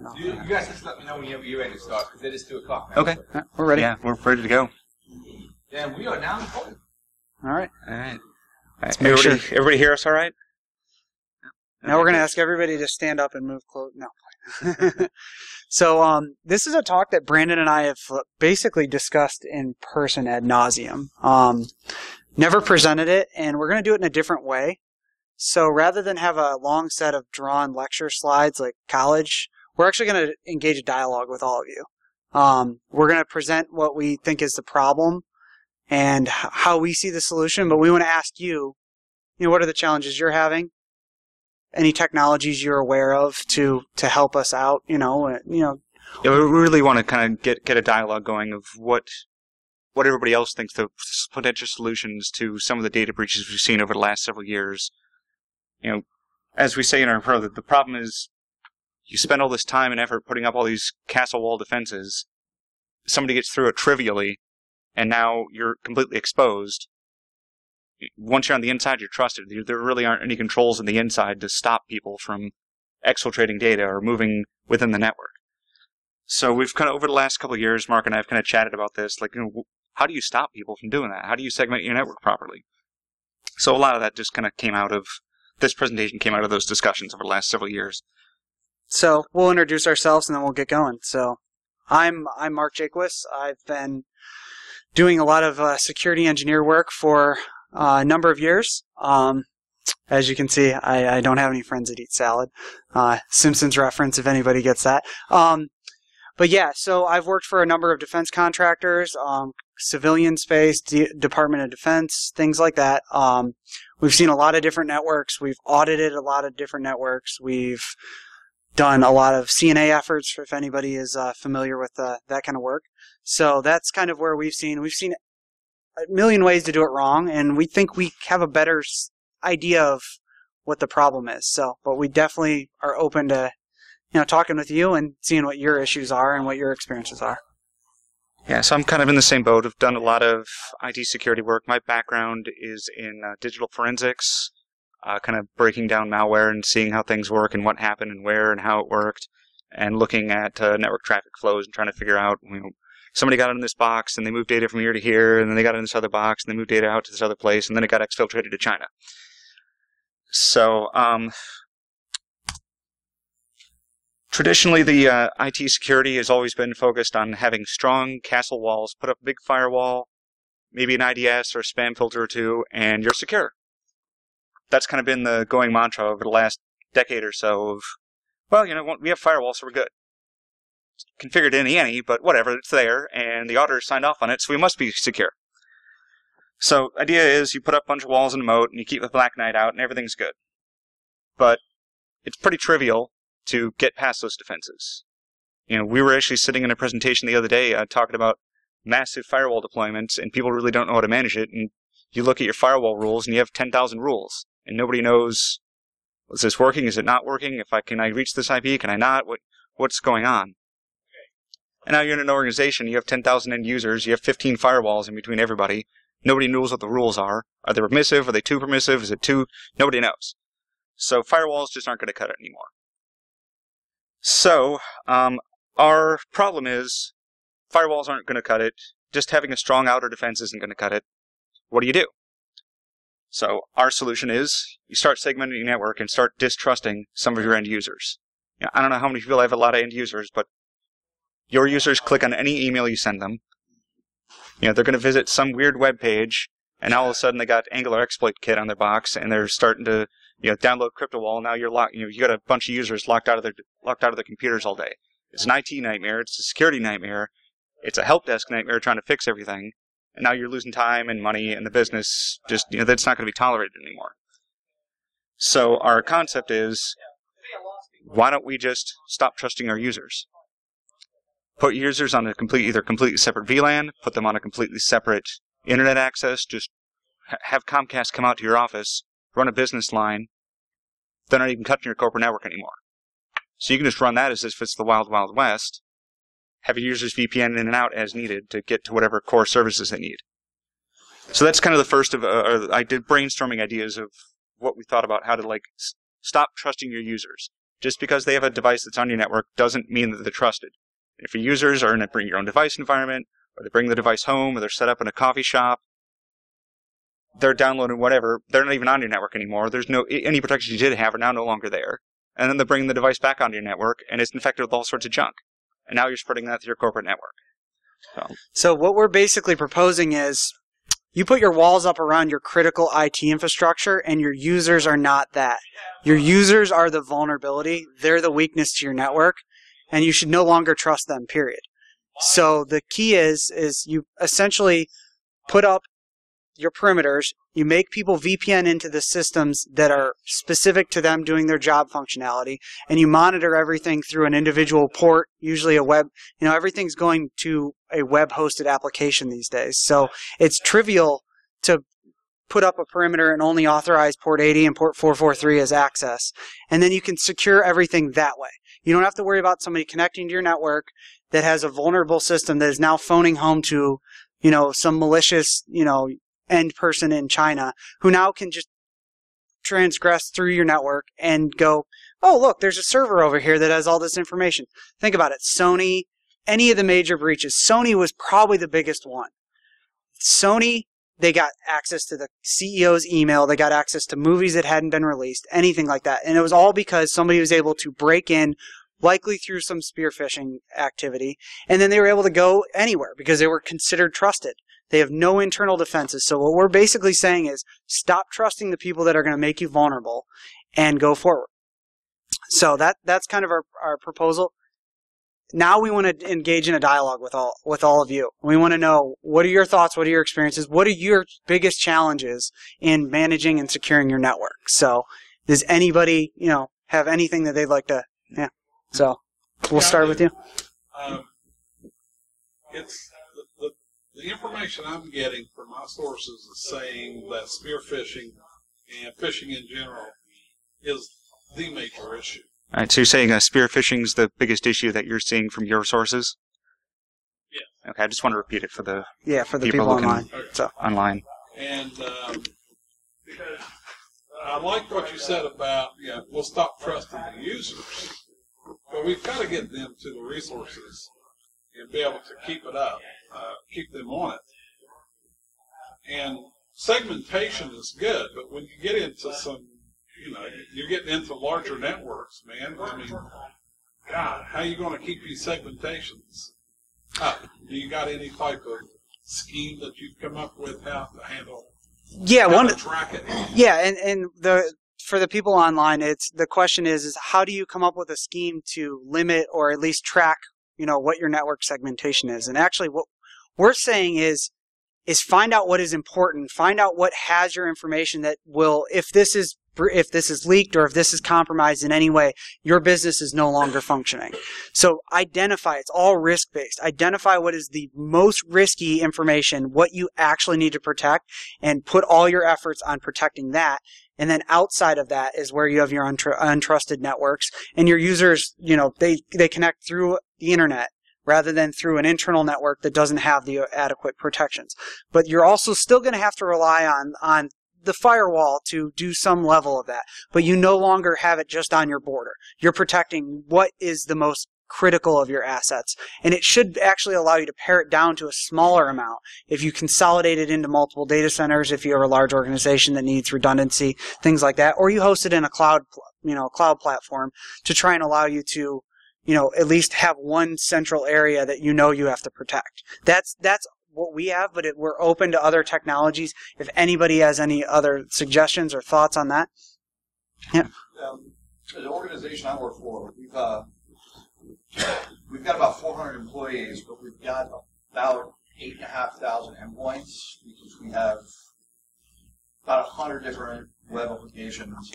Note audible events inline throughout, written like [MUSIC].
turn off. You, you guys just let me know when you're you're ready to start because it is two o'clock now. Okay. Uh, We're ready. Yeah, we're ready to go. And we are now recording. All right. All right. All right. make Everybody, sure- everybody hear us all right? Now we're going to ask everybody to stand up and move close. No. [LAUGHS] so, um, this is a talk that Brandon and I have basically discussed in person ad nauseum. Um, never presented it, and we're going to do it in a different way. So, rather than have a long set of drawn lecture slides like college, we're actually going to engage a dialogue with all of you. Um, we're going to present what we think is the problem and how we see the solution, but we want to ask you, you know, what are the challenges you're having? any technologies you're aware of to to help us out. You know, you know, Yeah, we really want to kind of get get a dialogue going of what what everybody else thinks the potential solutions to some of the data breaches we've seen over the last several years. You know, as we say in our pro, the problem is you spend all this time and effort putting up all these castle wall defenses. Somebody gets through it trivially, and now you're completely exposed. Once you're on the inside, you're trusted. There- really aren't any controls on the inside to stop people from exfiltrating data or moving within the network. So we've kind of over the last couple of years, Mark and I have kind of chatted about this. Like, you know, how do you stop people from doing that? How do you segment your network properly? So a lot of that just kind of came out of this presentation came out of those discussions over the last several years. So we'll introduce ourselves and then we'll get going. So, I'm I'm Mark Jaques. I've been doing a lot of uh, security engineer work for uh, a number of years. Um, as you can see, I, I don't have any friends that eat salad. Uh, Simpsons reference, if anybody gets that. Um, but yeah, so I've worked for a number of defense contractors, um, civilian space, D- Department of Defense, things like that. Um, we've seen a lot of different networks. We've audited a lot of different networks. We've done a lot of CNA efforts, if anybody is uh, familiar with uh, that kind of work. So that's kind of where we've seen we've seen a million ways to do it wrong, and we think we have a better idea of what the problem is. So, but we definitely are open to you know talking with you and seeing what your issues are and what your experiences are. Yeah, so I'm kind of in the same boat. I've done a lot of IT security work. My background is in uh, digital forensics, uh, kind of breaking down malware and seeing how things work and what happened and where and how it worked, and looking at uh, network traffic flows and trying to figure out, you know, somebody got in this box and they moved data from here to here, and then they got in this other box and they moved data out to this other place, and then it got exfiltrated to China. So, um, traditionally, the uh, IT security has always been focused on having strong castle walls, put up a big firewall, maybe an IDS or a spam filter or two, and you're secure. That's kind of been the going mantra over the last decade or so of, well, you know, we have firewalls, so we're good. It's configured in any, but whatever, it's there, and the auditor signed off on it, so we must be secure. So, idea is you put up a bunch of walls in a moat, and you keep the Black Knight out, and everything's good. But it's pretty trivial to get past those defenses. You know, we were actually sitting in a presentation the other day uh, talking about massive firewall deployments, and people really don't know how to manage it. And you look at your firewall rules, and you have 10,000 rules, and nobody knows is this working? Is it not working? If I can I reach this IP? Can I not? What what's going on? And now you're in an organization. You have 10,000 end users. You have 15 firewalls in between everybody. Nobody knows what the rules are. Are they permissive? Are they too permissive? Is it too? Nobody knows. So firewalls just aren't going to cut it anymore. So, um, our problem is firewalls aren't going to cut it. Just having a strong outer defense isn't going to cut it. What do you do? So, our solution is you start segmenting your network and start distrusting some of your end users. You know, I don't know how many people have a lot of end users, but your users click on any email you send them. You know, they're going to visit some weird web page, and all of a sudden they got Angler exploit kit on their box, and they're starting to you know, download CryptoWall. Now you're locked. You know, you got a bunch of users locked out of their locked out of their computers all day. It's an IT nightmare. It's a security nightmare. It's a help desk nightmare trying to fix everything. And now you're losing time and money, and the business just you know that's not going to be tolerated anymore. So our concept is, why don't we just stop trusting our users? Put users on a complete, either completely separate VLAN, put them on a completely separate internet access. Just have Comcast come out to your office, run a business line. They're not even cutting your corporate network anymore. So you can just run that as if it's the wild, wild west. Have your users VPN in and out as needed to get to whatever core services they need. So that's kind of the first of, uh, I did brainstorming ideas of what we thought about how to like s- stop trusting your users. Just because they have a device that's on your network doesn't mean that they're trusted. If your users are in a bring your own device environment, or they bring the device home, or they're set up in a coffee shop, they're downloading whatever, they're not even on your network anymore. There's no any protections you did have are now no longer there. And then they bring the device back onto your network, and it's infected with all sorts of junk. And now you're spreading that to your corporate network. So what we're basically proposing is you put your walls up around your critical IT infrastructure and your users are not that. Your users are the vulnerability. They're the weakness to your network and you should no longer trust them, period. So the key is, is you essentially put up your perimeters. You make people VPN into the systems that are specific to them doing their job functionality, and you monitor everything through an individual port, usually a web. You know, everything's going to a web-hosted application these days, so it's trivial to put up a perimeter and only authorize port 80 and port 443 as access, and then you can secure everything that way. You don't have to worry about somebody connecting to your network that has a vulnerable system that is now phoning home to, you know, some malicious, you know, end person in China who now can just transgress through your network and go, oh, look, there's a server over here that has all this information. Think about it. Sony, any of the major breaches, Sony was probably the biggest one. Sony, they got access to the CEO's email, they got access to movies that hadn't been released, anything like that. And it was all because somebody was able to break in likely through some spear phishing activity, and then they were able to go anywhere because they were considered trusted. They have no internal defenses. So what we're basically saying is stop trusting the people that are going to make you vulnerable and go forward. So that that's kind of our, our proposal. Now we want to engage in a dialogue with all with all of you. We want to know what are your thoughts, what are your experiences, what are your biggest challenges in managing and securing your network. So does anybody, you know, have anything that they'd like to yeah. So we'll start with you. Um, it's the, the, the information I'm getting from my sources is saying that spear phishing and fishing in general is the major issue. All right, so you're saying uh, spear phishing is the biggest issue that you're seeing from your sources? Yeah. Okay, I just want to repeat it for the Yeah, for the People people, looking- online. So online. And um, I like what you said about, yeah, we'll stop trusting the users, but we've got to get them to the resources and be able to keep it up, uh, keep them on it. And segmentation is good, but when you get into some, you know, you're getting into larger networks, man. I mean, God, how are you going to keep these segmentations up? Do you got any type of scheme that you've come up with how to handle yeah, how one to track it? Yeah, and, and the for the people online, it's the question is is how do you come up with a scheme to limit or at least track, you know, what your network segmentation is? And actually what we're saying is is find out what is important, find out what has your information that will if this is if this is leaked or if this is compromised in any way, your business is no longer functioning. So identify, it's all risk based. Identify what is the most risky information, what you actually need to protect, and put all your efforts on protecting that. And then outside of that is where you have your untr- untrusted networks and your users, you know, they, they connect through the internet rather than through an internal network that doesn't have the adequate protections. But you're also still going to have to rely on, on the firewall to do some level of that. But you no longer have it just on your border. You're protecting what is the most critical of your assets. And it should actually allow you to pare it down to a smaller amount if you consolidate it into multiple data centers, if you have a large organization that needs redundancy, things like that, or you host it in a cloud, you know, cloud platform to try and allow you to, you know, at least have one central area that you know you have to protect. That's, that's what we have, but it, we're open to other technologies. If anybody has any other suggestions or thoughts on that. um, the organization I work for, we've uh, we've got about 400 employees, but we've got about eight and a half thousand endpoints because we have about 100 different web applications.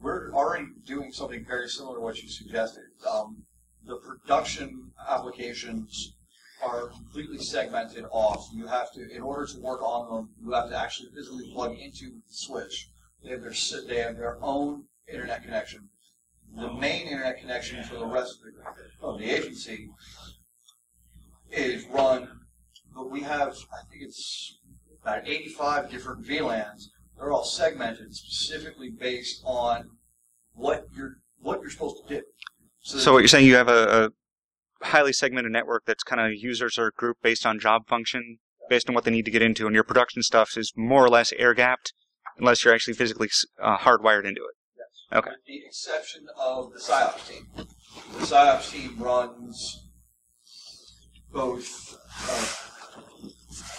We're already doing something very similar to what you suggested. Um, the production applications are completely segmented off. You have to, in order to work on them, you have to actually physically plug into the switch. They have their they have their own internet connection. The main internet connection for the rest of the, of the agency is run, but we have I think it's about 85 different VLANs. They're all segmented specifically based on what your what you're supposed to do. So what you're saying, you have a, a highly segmented network that's kind of users are grouped based on job function, based on what they need to get into, and your production stuff is more or less air gapped, unless you're actually physically uh, hardwired into it. Yes. Okay. With the exception of the SysOps team. The SysOps team runs both.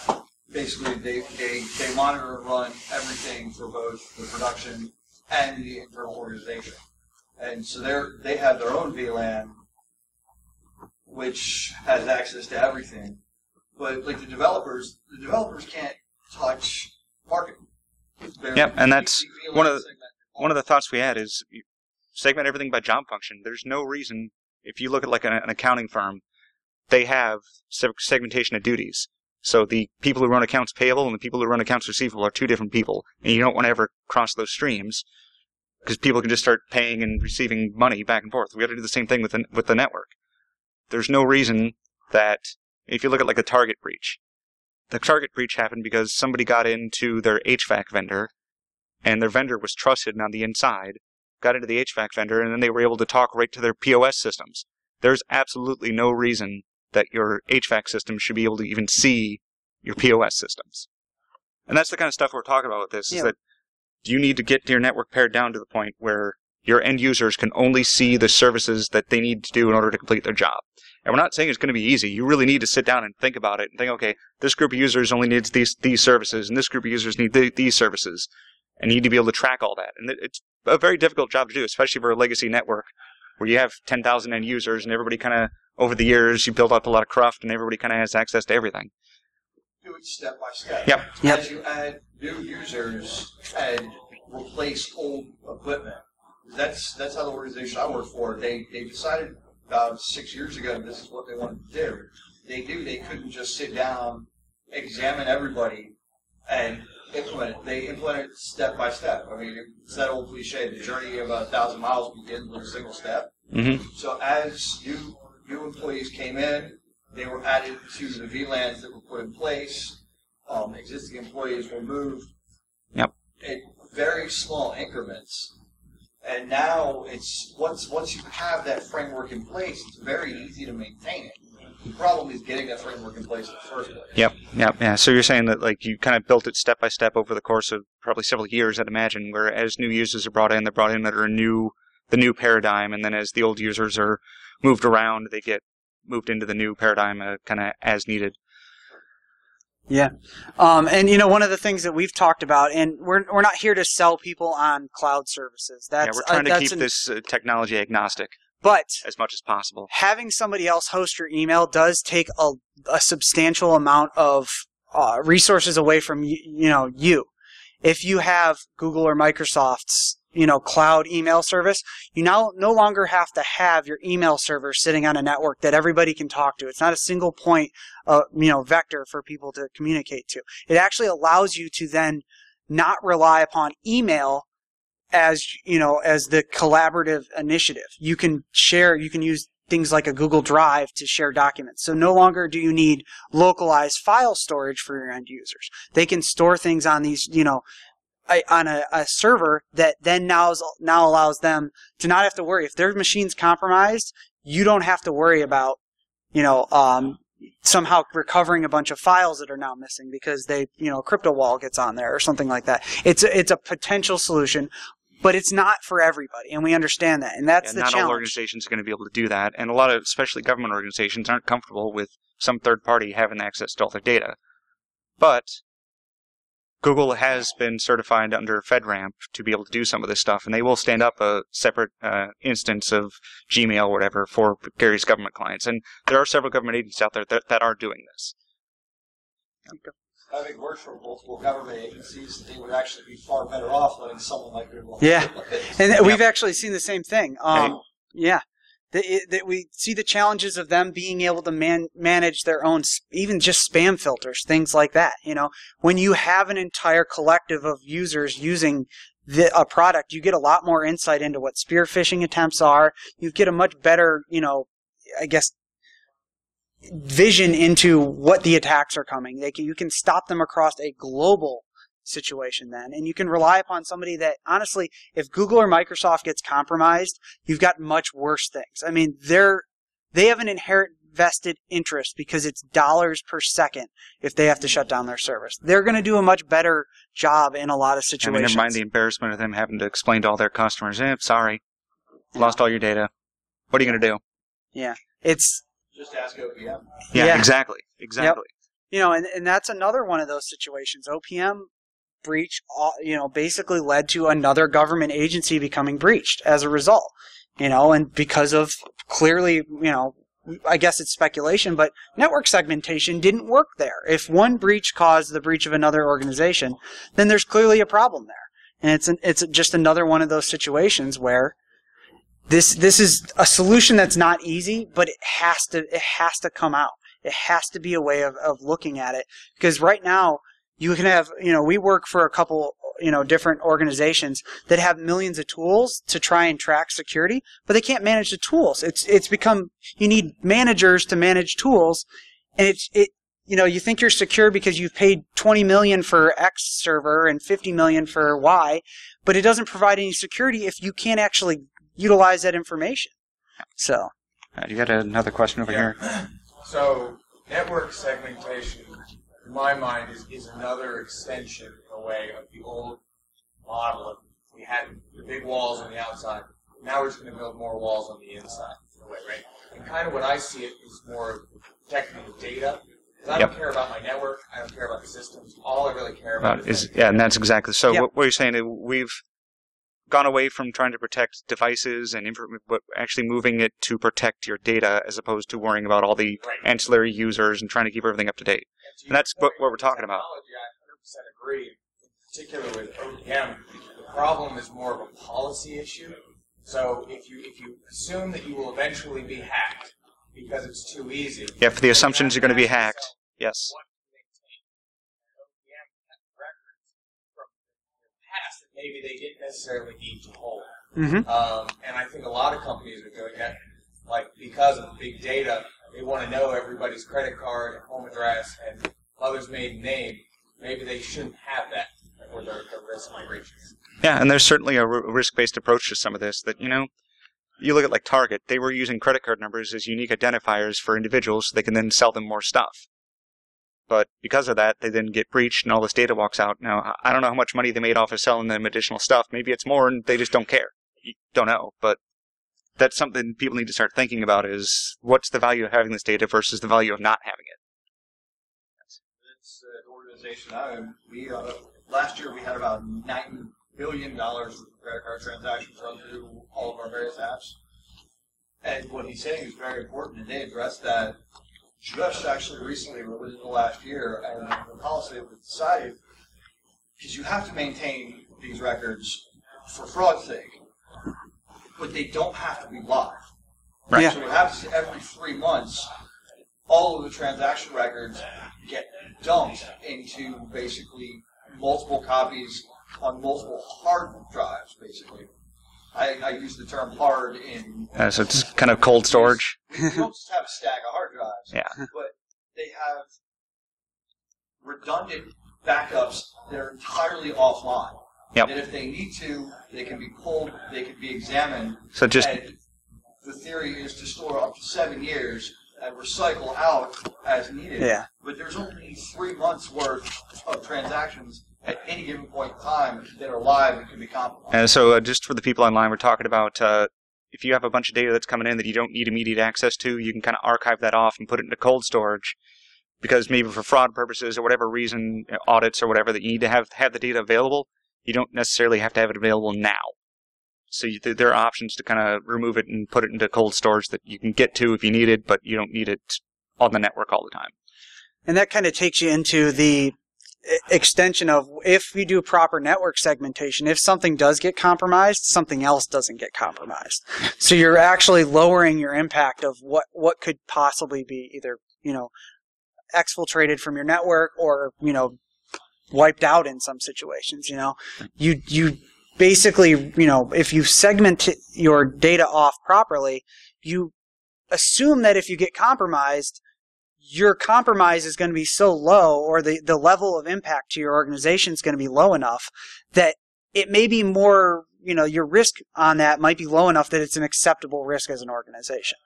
Uh, basically, they, they, they monitor and run everything for both the production and the internal organization. And so they're, they have their own VLAN, which has access to everything. But like the developers, the developers can't touch marketing. They're Yep, and that's one of the- One of the thoughts we had is segment everything by job function. There's no reason, if you look at like an, an accounting firm, they have segmentation of duties. So the people who run accounts payable and the people who run accounts receivable are two different people, and you don't want to ever cross those streams because people can just start paying and receiving money back and forth. We have to do the same thing with the, with the network. There's no reason that if you look at like a target breach, the target breach happened because somebody got into their HVAC vendor and their vendor was trusted and on the inside, got into the HVAC vendor, and then they were able to talk right to their POS systems. There's absolutely no reason that your HVAC system should be able to even see your POS systems. And that's the kind of stuff we're talking about with this, Yeah. is that you need to get your network pared down to the point where your end users can only see the services that they need to do in order to complete their job. And we're not saying it's going to be easy. You really need to sit down and think about it and think, okay, this group of users only needs these these services, and this group of users need th- these services, and you need to be able to track all that. And it's a very difficult job to do, especially for a legacy network where you have 10,000 end users and everybody kind of over the years you build up a lot of cruft and everybody kind of has access to everything. do it step by step. Yep. Yep. As you add new users and replace old equipment, that's that's how the organization I work for. They they decided about six years ago this is what they wanted to do. They knew they couldn't just sit down, examine everybody, and implement it. They implement it step by step. I mean, it's that old cliche: the journey of a thousand miles begins with a single step. Mm-hmm. So as new new employees came in, they were added to the VLANs that were put in place. Um, existing employees were moved. Yep. In very small increments. And now it's once once you have that framework in place, it's very easy to maintain it. The problem is getting that framework in place in the first place. Yep, yep, yeah. So you're saying that like you kind of built it step by step over the course of probably several years, I'd imagine, where as new users are brought in, they're brought in under a new the new paradigm, and then as the old users are moved around, they get moved into the new paradigm uh, kind of as needed. Yeah. Um, and you know, one of the things that we've talked about, and we're we're not here to sell people on cloud services. That's yeah, we're trying uh, to keep an- this uh, technology agnostic But as much as possible. having somebody else host your email does take a, a substantial amount of uh, resources away from y- you know you. If you have Google or Microsoft's you know cloud email service, you now no longer have to have your email server sitting on a network that everybody can talk to. It's not a single point uh, you know vector for people to communicate to. It actually allows you to then not rely upon email as you know as the collaborative initiative. You can share you can use things like a google drive to share documents. So no longer do you need localized file storage for your end users. They can store things on these you know on a, a server that then now is, now allows them to not have to worry. If their machine's compromised you don't have to worry about you know um, somehow recovering a bunch of files that are now missing because they you know crypto wall gets on there or something like that. It's a, it's a potential solution but it's not for everybody, and we understand that, and that's Yeah, the not all organizations are going to be able to do that, and a lot of, especially government organizations, aren't comfortable with some third party having access to all their data. But Google has been certified under FedRAMP to be able to do some of this stuff, and they will stand up a separate uh, instance of Gmail or whatever for various government clients. And there are several government agencies out there that, that are doing this. Having worked for multiple government agencies, they would actually be far better off letting someone like Google. Yeah. And we've actually seen the same thing. Um, yeah. That, we see the challenges of them being able to man, manage their own, even just spam filters, things like that. You know, when you have an entire collective of users using the, a product, you get a lot more insight into what spear phishing attempts are. You get a much better, you know, I guess, vision into what the attacks are coming. They can, you can stop them across a global situation then, and you can rely upon somebody that honestly, if Google or Microsoft gets compromised, you've got much worse things. I mean, they're they have an inherent vested interest because it's dollars per second if they have to shut down their service. They're going to do a much better job in a lot of I mean, situations. never mind the embarrassment of them having to explain to all their customers, eh, sorry, lost all your data. What are you going to do? Yeah. It's Just ask OPM. Yeah, Yeah. exactly. Exactly. you know, and, and that's another one of those situations. OPM breach, uh, you know, basically led to another government agency becoming breached as a result. You know, and because of clearly, you know, I guess it's speculation, but network segmentation didn't work there. If one breach caused the breach of another organization, then there's clearly a problem there. And it's an, it's just another one of those situations where this this is a solution that's not easy, but it has to it has to come out. It has to be a way of, of looking at it because right now you can have you know we work for a couple you know different organizations that have millions of tools to try and track security, but they can't manage the tools. It's it's become you need managers to manage tools, and it's it you know you think you're secure because you've paid 20 million for X server and 50 million for Y, but it doesn't provide any security if you can't actually utilize that information. So Uh, you got another question over Yeah. here? So network segmentation, in my mind, is, is another extension in a way of the old model of we had the big walls on the outside. Now we're just going to build more walls on the inside in a way, right? And kind of what I see it is more protecting the data. 'Cause I don't Yep. care about my network. I don't care about the systems. All I really care about Uh, is, is yeah, and that's exactly. So Yeah. what, what you're saying is we've gone away from trying to protect devices and actually moving it to protect your data as opposed to worrying about all the Right. ancillary users and trying to keep everything up to date. to And that's what- what we're talking about. I 100% agree. In particular with OPM, the problem is more of a policy issue. So if you if you assume that you will eventually be hacked because it's too easy, Yeah, for the assumptions you're going to be hacked. Yes. What to maintain? And OPM has records from the past that maybe they didn't necessarily need to hold. Mhm. Um, and I think a lot of companies are doing that, like because of big data, they want to know everybody's credit card, home address, and mother's maiden name. Maybe they shouldn't have that, or they're, they're risk breaches. Yeah, and there's certainly a risk-based approach to some of this. That you know, you look at like Target; they were using credit card numbers as unique identifiers for individuals, so they can then sell them more stuff. But because of that, they then get breached, and all this data walks out. Now, I- don't know how much money they made off of selling them additional stuff. Maybe it's more, and they just don't care. You don't know, but that's something people need to start thinking about: is what's the value of having this data versus the value of not having it? It's an organization. I we uh, last year we had about nine billion dollars of credit card transactions run through all of our various apps. And what he's saying is very important, and they addressed that just actually recently, within the last year. And the policy that was decided is you have to maintain these records for fraud's sake, but they don't have to be live. Right. Yeah. So what happens is every three months, all of the transaction records get dumped into basically multiple copies on multiple hard drives, basically. I, I use the term hard in. Uh, so it's kind of cold storage. You don't just have a stack of hard drives, Yeah. but they have redundant backups that are entirely offline. Yep. And if they need to, they can be pulled, they can be examined, So just and the theory is to store up to seven years and recycle out as needed. Yeah. But there's only three months worth of transactions at any given point in time that are live and can be compromised. And so, uh, just for the people online, we're talking about uh, if you have a bunch of data that's coming in that you don't need immediate access to, you can kind of archive that off and put it into cold storage. Because maybe for fraud purposes or whatever reason, audits or whatever, that you need to have have the data available. You don't necessarily have to have it available now. So you, there are options to kind of remove it and put it into cold storage that you can get to if you need it, but you don't need it on the network all the time. And that kind of takes you into the extension of if you do proper network segmentation, if something does get compromised, something else doesn't get compromised. [LAUGHS] So you're actually lowering your impact of what, what could possibly be either, you know, exfiltrated from your network or, you know, wiped out in some situations, you know. You, you basically, you know, if you segment your data off properly, you assume that if you get compromised, your compromise is going to be so low or the, the level of impact to your organization is going to be low enough that it may be more, you know, your risk on that might be low enough that it's an acceptable risk as an organization,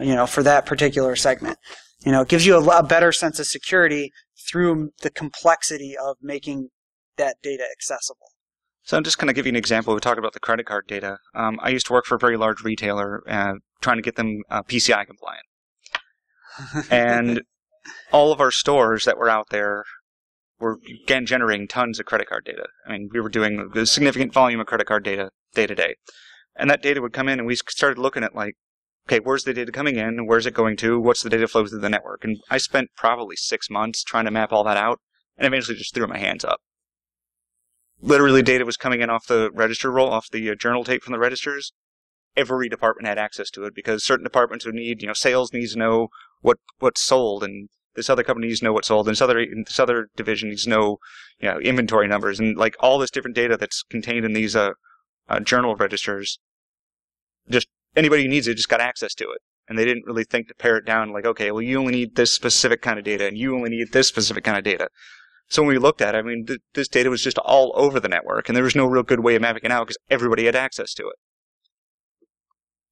you know, for that particular segment. You know, it gives you a, a better sense of security through the complexity of making that data accessible. So I'm just going to give you an example. We talked about the credit card data. Um, I used to work for a very large retailer, uh, trying to get them uh, PCI compliant, and all of our stores that were out there were again generating tons of credit card data. I mean, we were doing a significant volume of credit card data day to day, and that data would come in, and we started looking at like, okay, where's the data coming in? Where's it going to? What's the data flow through the network? And I spent probably six months trying to map all that out, and eventually just threw my hands up literally data was coming in off the register roll, off the uh, journal tape from the registers. Every department had access to it because certain departments would need, you know, sales needs to know what what's sold, and this other company needs to know what's sold, and this other this other division needs to know, you know, inventory numbers, and like all this different data that's contained in these uh, uh, journal registers. Just anybody who needs it just got access to it, and they didn't really think to pare it down. Like, okay, well, you only need this specific kind of data, and you only need this specific kind of data. So when we looked at it, I mean, th- this data was just all over the network, and there was no real good way of mapping it out because everybody had access to it.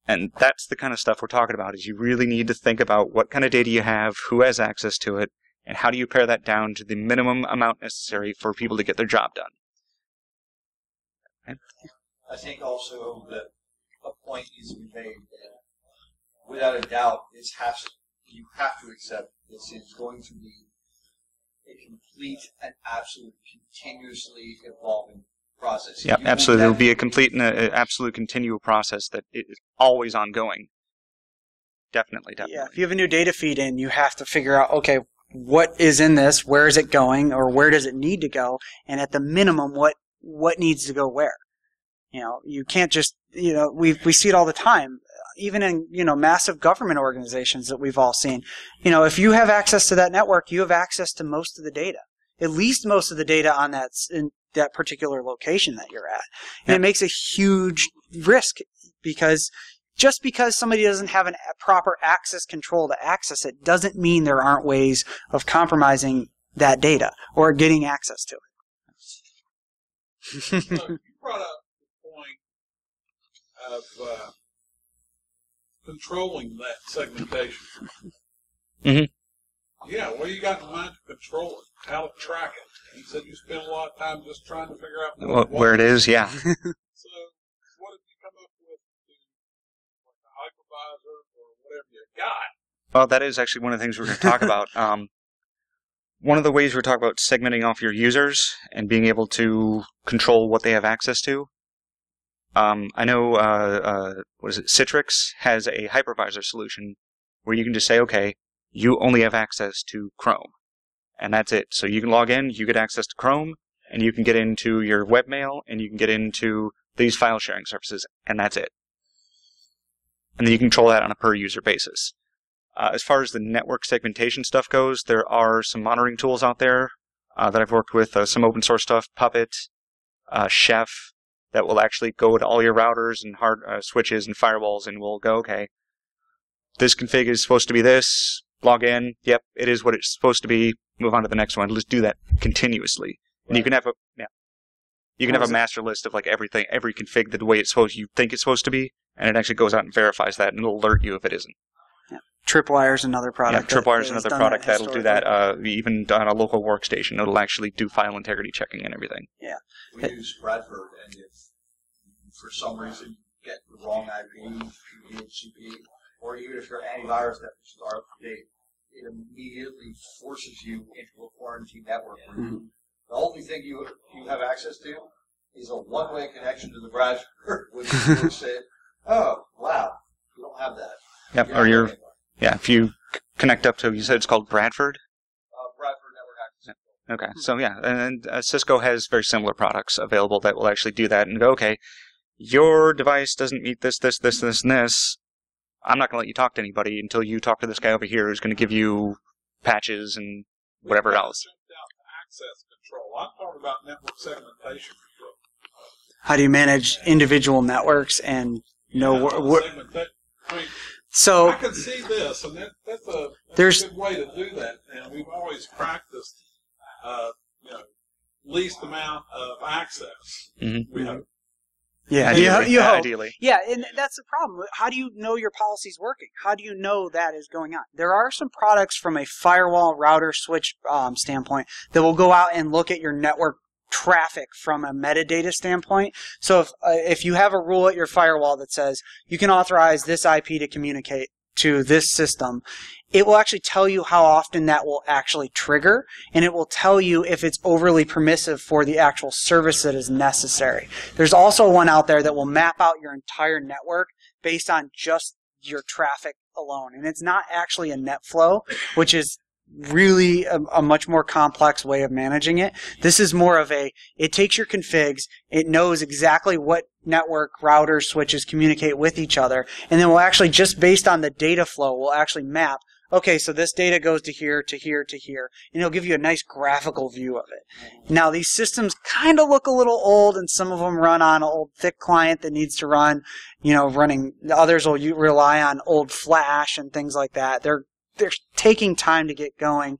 And that's the kind of stuff we're talking about, is you really need to think about what kind of data you have, who has access to it, and how do you pare that down to the minimum amount necessary for people to get their job done. I think also that a point needs to be made that without a doubt, this has you have to accept this is going to be a complete and absolute continuously evolving process. Yep, You absolutely. It will be a complete and a, a absolute continual process that is always ongoing. Definitely, definitely. Yeah, if you have a new data feed in, you have to figure out, okay, what is in this? Where is it going, or where does it need to go? And at the minimum, what what needs to go where? You know, you can't just you know we we see it all the time, even in you know massive government organizations that we've all seen. You know, if you have access to that network, you have access to most of the data, at least most of the data on that in that particular location that you're at, and Yeah. it makes a huge risk because just because somebody doesn't have a proper access control to access it doesn't mean there aren't ways of compromising that data or getting access to it. So it. you [LAUGHS] brought up the point of uh, controlling that segmentation. Mhm. Yeah, what do you got in mind to control it? How to track it? You said you spent a lot of time just trying to figure out Wh- Where it is, yeah. [LAUGHS] So, what did you come up with to like the hypervisor or whatever you got? Well, that is actually one of the things we're going to talk about. [LAUGHS] Um, one of the ways we're talking about segmenting off your users and being able to control what they have access to. Um, I know, uh, uh, what is it? Citrix has a hypervisor solution where you can just say, okay, you only have access to Chrome. And that's it. So you can log in, you get access to Chrome, and you can get into your webmail, and you can get into these file sharing services, and that's it. And then you control that on a per user basis. Uh, as far as the network segmentation stuff goes, there are some monitoring tools out there uh, that I've worked with, uh, some open source stuff, Puppet, uh, Chef, that will actually go to all your routers and hard uh, switches and firewalls and will go, okay, this config is supposed to be this, log in, yep, it is what it's supposed to be, move on to the next one. Let's do that continuously. And you can have a, yeah, you can have was a it? master list of like everything, every config the way it's supposed, you think it's supposed to be, and it actually goes out and verifies that and it'll alert you if it isn't. Tripwire's another product. Yeah, that- Tripwire's that has another product that that'll do that. Uh, even on a local workstation, it'll actually do file integrity checking and everything. Yeah. We use Bradford, and if for some reason you get the wrong IP, DHCP, or even if your antivirus efforts are up to date, it immediately forces you into a quarantine network. where you- The only thing you you have access to is a one-way connection to the Bradford, [LAUGHS] which [LAUGHS] will say, "Oh, wow, you don't have that." Yep. You Or have you're that. yeah. If you c- connect up to, you said it's called Bradford. uh, Bradford Network Access. Okay. So yeah, and uh, Cisco has very similar products available that will actually do that and go, okay, your device doesn't meet this, this, this, this, and this. I'm not going to let you talk to anybody until you talk to this guy over here who's going to give you patches and whatever else. jumped out to access control. I'm talking about network segmentation control. How do you manage individual networks and know You wh- wh- segmenta- I mean, so I can see this, and that, that's a There's- a good way to do that, and we've always practiced, uh, you know, least amount of access. Mhm. We hope. Yeah, Ideally, you, you hope. ideally. Yeah, and that's the problem. How do you know your policy's working? How do you know that is going on? There are some products from a firewall, router, switch um, standpoint that will go out and look at your network traffic from a metadata standpoint. So if uh, if you have a rule at your firewall that says you can authorize this IP to communicate to this system, it will actually tell you how often that will actually trigger, and it will tell you if it's overly permissive for the actual service that is necessary. There's also one out there that will map out your entire network based on just your traffic alone. And it's not actually a net flow, which is really a, a much more complex way of managing it. This is more of a, it takes your configs, it knows exactly what network routers, switches communicate with each other, and then we'll actually just based on the data flow, we'll actually map okay, so this data goes to here, to here, to here, and it'll give you a nice graphical view of it. Now, these systems kind of look a little old, and some of them run on an old thick client that needs to run, you know, running. Others will rely on old Flash and things like that. They're they're taking time to get going.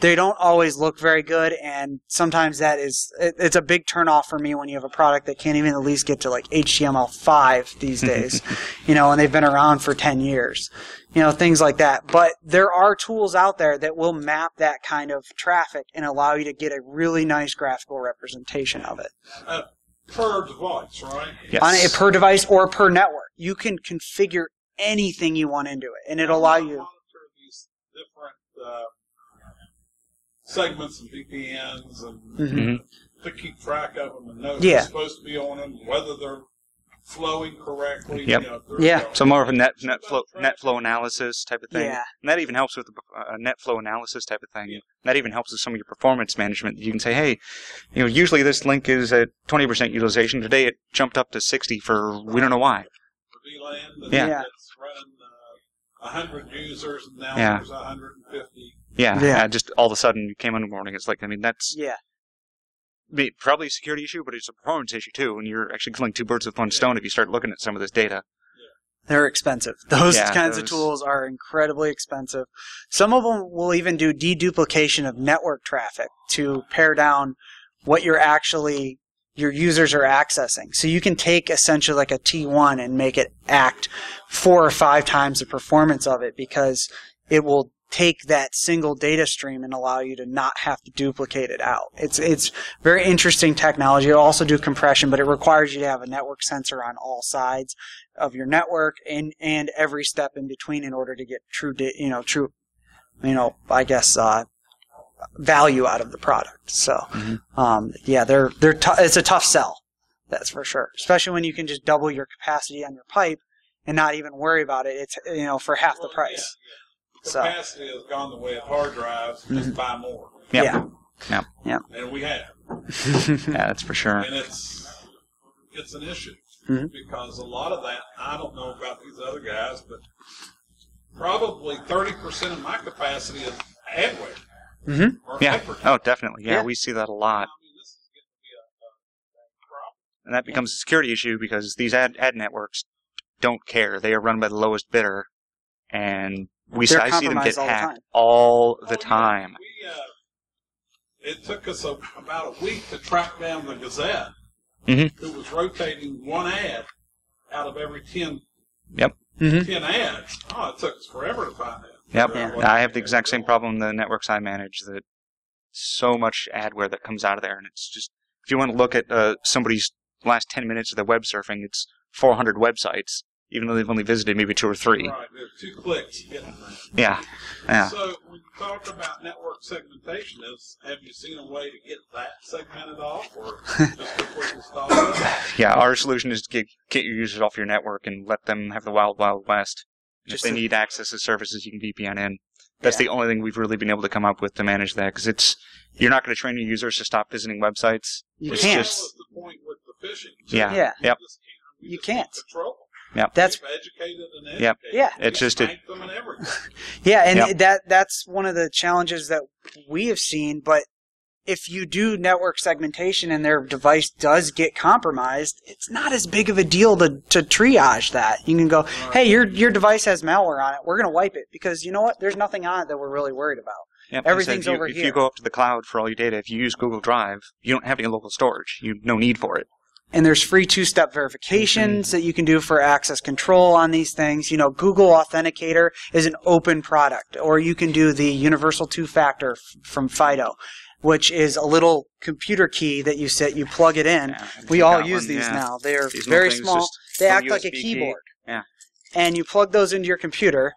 They don't always look very good, and sometimes that is it, it's a big turnoff for me when you have a product that can't even at least get to like HTML5 these days, [LAUGHS] you know, and they've been around for 10 years you know, things like that. But there are tools out there that will map that kind of traffic and allow you to get a really nice graphical representation of it Uh, per device, right? Yes. on a per device or per network. You can configure anything you want into it, and it'll allow you. Monitor these different uh, segments and VPNs and Mhm. to keep track of them and know Yeah. what's supposed to be on them, whether they're flowing correctly. Yep. You know, Yeah. you So more of a net net flow net flow analysis type of thing. Yeah. And that even helps with the uh, net flow analysis type of thing. That even helps with some of your performance management. You can say, hey, you know, usually this link is at 20% utilization. Today it jumped up to 60 for we don't know why. the VLAN that- Yeah. that's running 100 users and now Yeah. there's 150. Yeah. Yeah. uh, just all of a sudden you came in the morning. It's like I mean that's Yeah, I mean, probably a security issue, but it's a performance issue too. And you're actually killing two birds with one stone if you start looking at some of this data. they're expensive. [LAUGHS] Those Yeah, kinds of those- tools are incredibly expensive. Some of them will even do deduplication of network traffic to pare down what you're actually your users are accessing. So you can take essentially like a T1 and make it act four or five times the performance of it because it will take that single data stream and allow you to not have to duplicate it out. It's it's very interesting technology. It'll also do compression, but it requires you to have a network sensor on all sides of your network and and every step in between in order to get true you know true you know I guess uh, value out of the product. So Mhm. um, yeah, they're they're tou- it's a tough sell. That's for sure. Especially when you can just double your capacity on your pipe and not even worry about it. It's you know for half the price. yeah, yeah. So- Mm-hmm. Capacity has gone the way of hard drives. Just buy more. Yeah. Yeah. Yeah. And we have. [LAUGHS] Yeah, that's for sure. and it's it's an issue Mhm. because a lot of that I don't know about these other guys, but probably thirty percent of my capacity is adware Mhm. Yeah. Oh, definitely. Yeah, Yeah. we see that a lot. I mean, this is getting to be a, a, a problem. And that becomes a security issue because these ad, ad networks don't care. They are run by the lowest bidder. And we They're I see them get all hacked time. all Oh, the yeah. time. We, uh, it took us a, about a week to track down the Gazette, Mhm. who was rotating one ad out of every 10, Yep. Mhm. 10 ads. Oh, it took us forever to find that. Yep. Figure out what I have the exact same problem in the networks I manage that so much adware that comes out of there. And it's just, if you want to look at uh, somebody's last 10 minutes of their web surfing, it's 400 websites, even though they've only visited maybe two or three. Right, two clicks getting that. Yeah. Yeah. So when you talk about network segmentation, is have you seen a way to get that segmented off, or just [LAUGHS] completely stop it? Yeah, our solution is to get, get your users off your network and let them have the wild, wild west. And Just if they a- need access to services, you can VPN in. That's Yeah. the only thing we've really been able to come up with to manage that because it's you're not going to train your users to stop visiting websites. You It's can't. That just- was the point with the phishing. Yeah. Yeah. Yep. just can't- we You can't. Control them. Yep. That's We've educated and educated. Yep. Yeah. It's just it- them and everything. [LAUGHS] Yeah, and Yep. that that's one of the challenges that we have seen, but if you do network segmentation and their device does get compromised, it's not as big of a deal to, to triage that. You can go, hey, your your device has malware on it. We're going to wipe it because you know what? There's nothing on it that we're really worried about. Yep, Everything's if you, over if here. If you go up to the cloud for all your data, if you use Google Drive, you don't have any local storage. You no need for it. And there's free two-step verifications mm-hmm. that you can do for access control on these things. You know, Google Authenticator is an open product, or you can do the universal two-factor f- from FIDO, which is a little computer key that you sit, you plug it in. Yeah, we all use one, these yeah. now. They're These very small. They act like a USB key. keyboard. Yeah. And you plug those into your computer,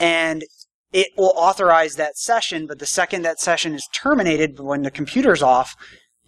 and it will authorize that session. But the second that session is terminated, when the computer's off,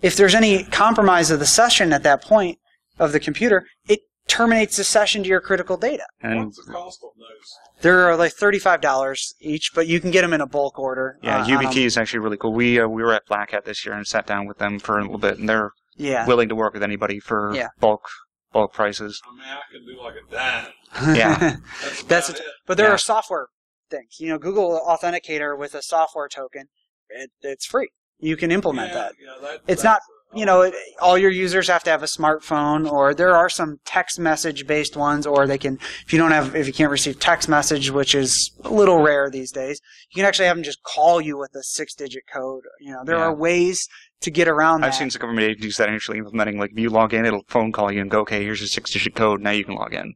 if there's any compromise of the session at that point of the computer, it terminates the session to your critical data. And What's the cost on those? They're like thirty-five dollars each, but you can get them in a bulk order. yeah, uh, on 'em. YubiKey is actually really cool. We uh, we were at Black Hat this year and sat down with them for a little bit, and they're Yeah. willing to work with anybody for Yeah. bulk bulk prices. I mean, I can do like a dime. [LAUGHS] Yeah. That's, That's about it. But there Yeah. are software things. You know, Google Authenticator with a software token, it, it's free. You can implement yeah, that. Yeah, that It's not, You know, it, all your users have to have a smartphone, or there are some text message based ones, or they can, if you don't have, if you can't receive text message, which is a little rare these days, you can actually have them just call you with a six digit code. You know, there Yeah. are ways to get around that. I've seen some government agencies that are actually implementing like if you log in, it'll phone call you and go, okay, here's your six digit code. Now you can log in.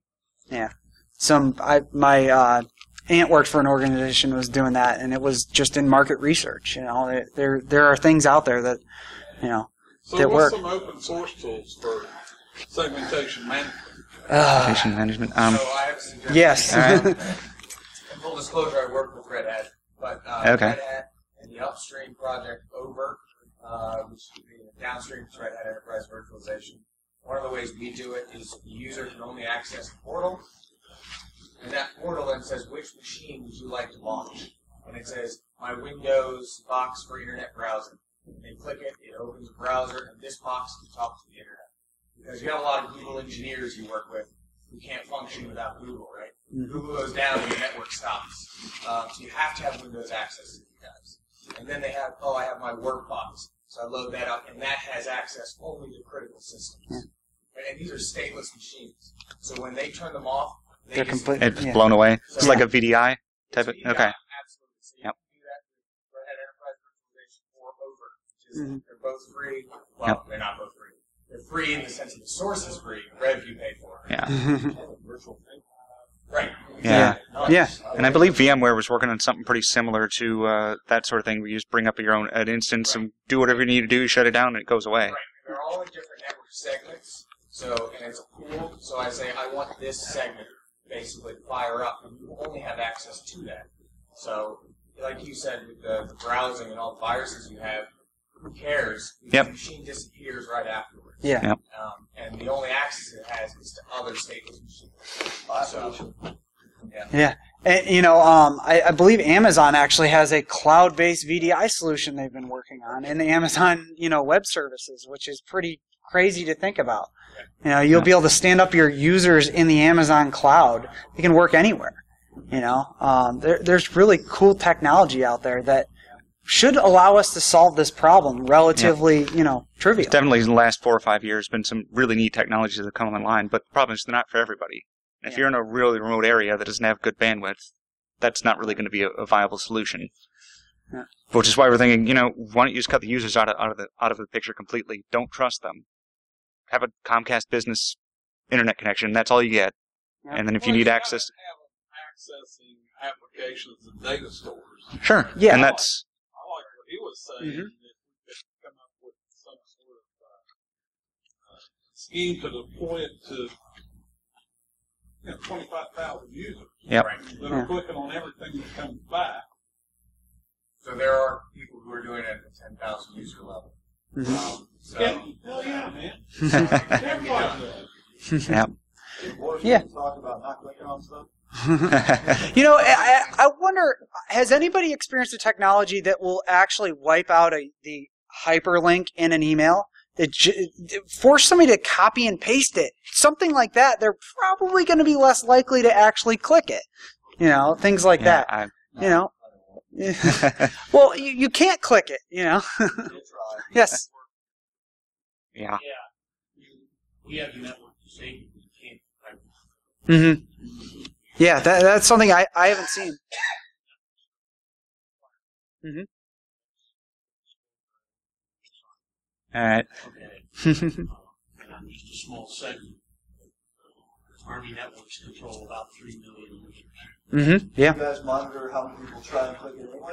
Yeah. Some I my uh, aunt worked for an organization was doing that, and it was just in market research. You know, It- there there are things out there that you know. So that what's work. some open source tools for segmentation management? Uh, Application management. Um, so I have a suggestion. yes. Alright. [LAUGHS] Full disclosure, I work with Red Hat, but uh, Okay. Red Hat and the upstream project oVirt, uh, which is the downstream is Red Hat Enterprise Virtualization. One of the ways we do it is the user can only access the portal, and that portal then says which machine would you like to launch, and it says my Windows box for internet browsing. They click it, it opens a browser, and this box can talk to the internet. Because you have a lot of Google engineers you work with who can't function without Google, right? Google goes down and your network stops. Um, so you have to have Windows access to these guys. And then they have, oh, I have my work box. So I load that up, and that has access only to critical systems. And these are stateless machines. So when they turn them off, They're just- complete- it's yeah. blown away. It's Yeah. like a VDI type of. Yeah, Okay. Absolutely. So you Yep. can do that with Red Hat Enterprise Virtualization or oVirt, which is Mhm. they're both free. Well, they're not both free. They're free in the sense that the source is free. RHEV you pay for. Yeah. [LAUGHS] Virtual thing. Right. Yeah. Yeah. And I believe VMware was working on something pretty similar to uh, that sort of thing. Where you just bring up your own an instance and do whatever you need to do, shut it down, and it goes away. Right. They're all in different network segments. So, and it's a pool. So I say, I want this segment basically fire up, and you only have access to that. So, like you said, with the, the browsing and all the viruses you have, who cares? Because Yep. The machine disappears right afterwards. Yeah. Yep. Um, and the only access it has is to other stateless machines. So, Yeah. And, you know, um, I, I believe Amazon actually has a cloud-based VDI solution they've been working on in the Amazon, you know, web services, which is pretty crazy to think about. You know, you'll be able to stand up your users in the Amazon cloud. They can work anywhere. You know, um, there, there's really cool technology out there that should allow us to solve this problem relatively, you know, trivial. Definitely in the last four or five years, been some really neat technologies that have come online. But the problem is they're not for everybody. If Yeah. you're in a really remote area that doesn't have good bandwidth, that's not really going to be a, a viable solution. Yeah. Which is why we're thinking, you know, why don't you just cut the users out of, out of the out of the picture completely? Don't trust them. Have a Comcast business internet connection. That's all you get. Yeah. And then if you need gotta access, have accessing applications and data stores. sure. Yeah. And that's I like what he was saying Mhm. that we could come up with some sort of uh, uh, scheme to deploy it to you know, 25,000 users Yep. right. that Yeah. are clicking on everything that comes back. So there are people who are doing it at the 10,000 user level. Mhm. Um, so, Yeah, hell yeah, man. [LAUGHS] Everybody Yeah. Talk about not clicking on stuff. [LAUGHS] You know, I, I I wonder, has anybody experienced a technology that will actually wipe out a, the hyperlink in an email? That j- force somebody to copy and paste it, something like that. They're probably going to be less likely to actually click it. You know, things like yeah, that. I, You know, [LAUGHS] well, you, you can't click it, you know. [LAUGHS] Yes. yeah. Yeah. We have the network disabled, we can't. hmm Yeah, that, that's something I, I haven't seen. Mm-hmm. All right. Okay. [LAUGHS] And I'm just a small segment. Army networks control about three million users. hmm Yeah. You guys monitor how many people try and click it anyway?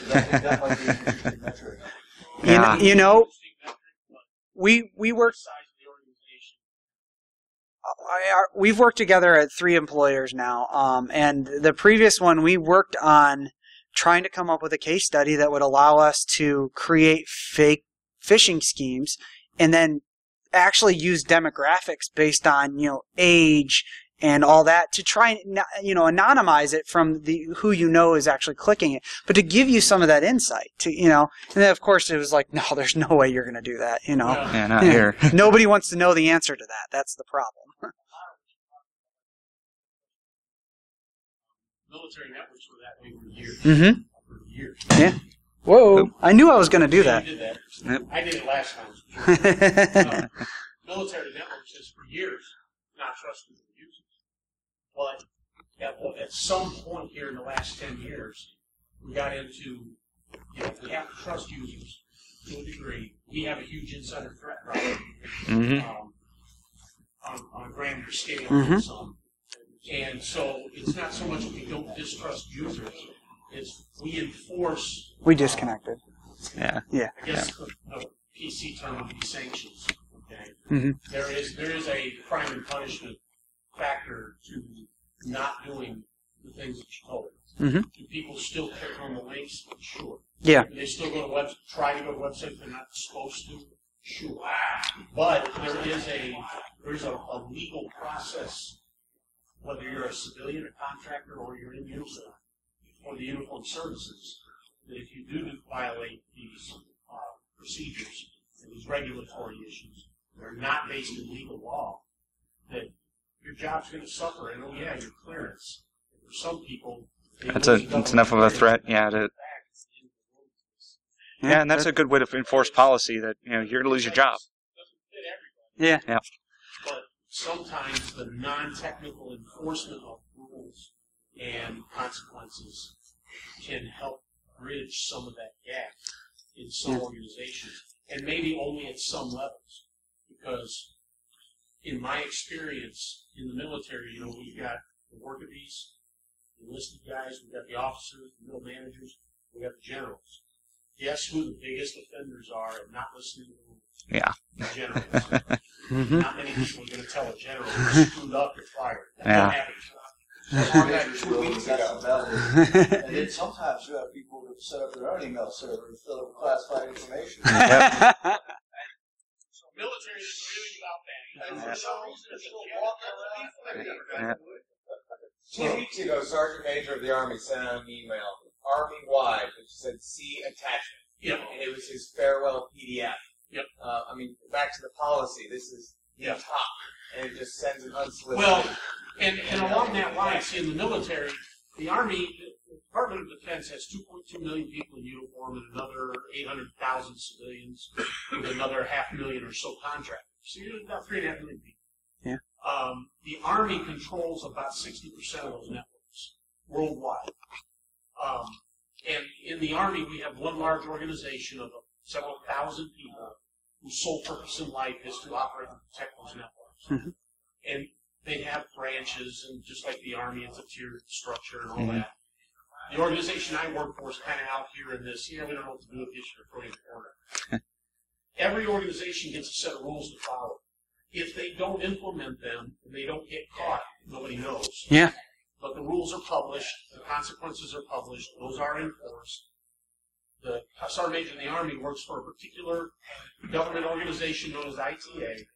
'Cause I think that might be an interesting metric. You, Yeah. kn- you know, Interesting metric, but we we work size of the organization. I- our- we've worked together at three employers now, um, and the previous one we worked on trying to come up with a case study that would allow us to create fake phishing schemes and then actually use demographics based on you know age and all that to try and you know anonymize it from the who you know is actually clicking it, but to give you some of that insight to you know. And then of course it was like, [LAUGHS] no, there's no way you're going to do that, you know. Yeah, not Yeah. here. [LAUGHS] Nobody wants to know the answer to that. That's the problem. [LAUGHS] military networks were that way for years. Mm-hmm. For years. Yeah. Whoa! I knew I was going to do You that. did that. Yep. I did it last time. Uh, military networks has for years not trusted the users. But at, at some point here in the last 10 years, we got into, you know, we have to trust users to a degree. We have a huge insider threat problem hmm um, on, on a grander scale Mhm. than some. And so it's not so much we don't distrust users, it's we enforce. we disconnected. Yeah. Yeah. I guess the, the PC term would be sanctions. Okay, Mhm. There is there is a crime and punishment factor to not doing the things that you told. Mhm. Do people still click on the links? Sure. Yeah. Do they still go to web try to go to websites they're not supposed to? Sure. But there is a there's a, a legal process, whether you're a civilian, a contractor, or you're in uniform, or the uniformed services, that if you do violate these uh, procedures and these regulatory issues, they're not based in legal law, that your job's going to suffer. And oh yeah, your clearance. For some people, That's a that's enough of a threat. Yeah. To, yeah, and that's a good way to enforce policy that you know you're going to lose your job. Doesn't fit everybody. Yeah. Yeah. But sometimes the non-technical enforcement of rules and consequences can help bridge some of that gap in some Yeah. organizations, and maybe only at some levels. Because in my experience in the military, you know, we've got the worker bees, the enlisted guys, we've got the officers, the middle managers, we've got the generals. Guess who the biggest offenders are at not listening to the rules? Yeah. The generals. [LAUGHS] hmm Not many people are going to tell a general you screwed up, you're fired. That Yeah. don't happen. Some managers will, but. And then sometimes you have people that set up their own email server and fill it with classified information. [LAUGHS] [LAUGHS] So military is really about that. And for some reason, it's still Yeah. Two weeks ago, Sergeant Major of the Army sent out an email, Army-wide, which said "See attachment," Yep. and it was his farewell PDF. Yep. Uh, I mean, back to the policy. This is the top, and it just sends an unsolicited. Well, and, and along that line, see, in the military, the Army, the Department of Defense has 2.2 million people in uniform and another 800,000 civilians with another half million or so contractors. So you're about three and a half million people. Yeah. Um, the Army controls about 60% of those networks worldwide. Um, and in the Army, we have one large organization of several thousand people whose sole purpose in life is to operate and protect those networks. Mhm. And they have branches, and just like the Army, it's a tiered structure and all Mhm. that. The organization I work for is kind of out here in this, yeah, we don't know what to do with this, you're throwing the corner. [LAUGHS] Every organization gets a set of rules to follow. If they don't implement them, and they don't get caught, nobody knows. Yeah. But the rules are published, the consequences are published, those are enforced. The uh, Sergeant Major in the Army works for a particular government organization known as ITA.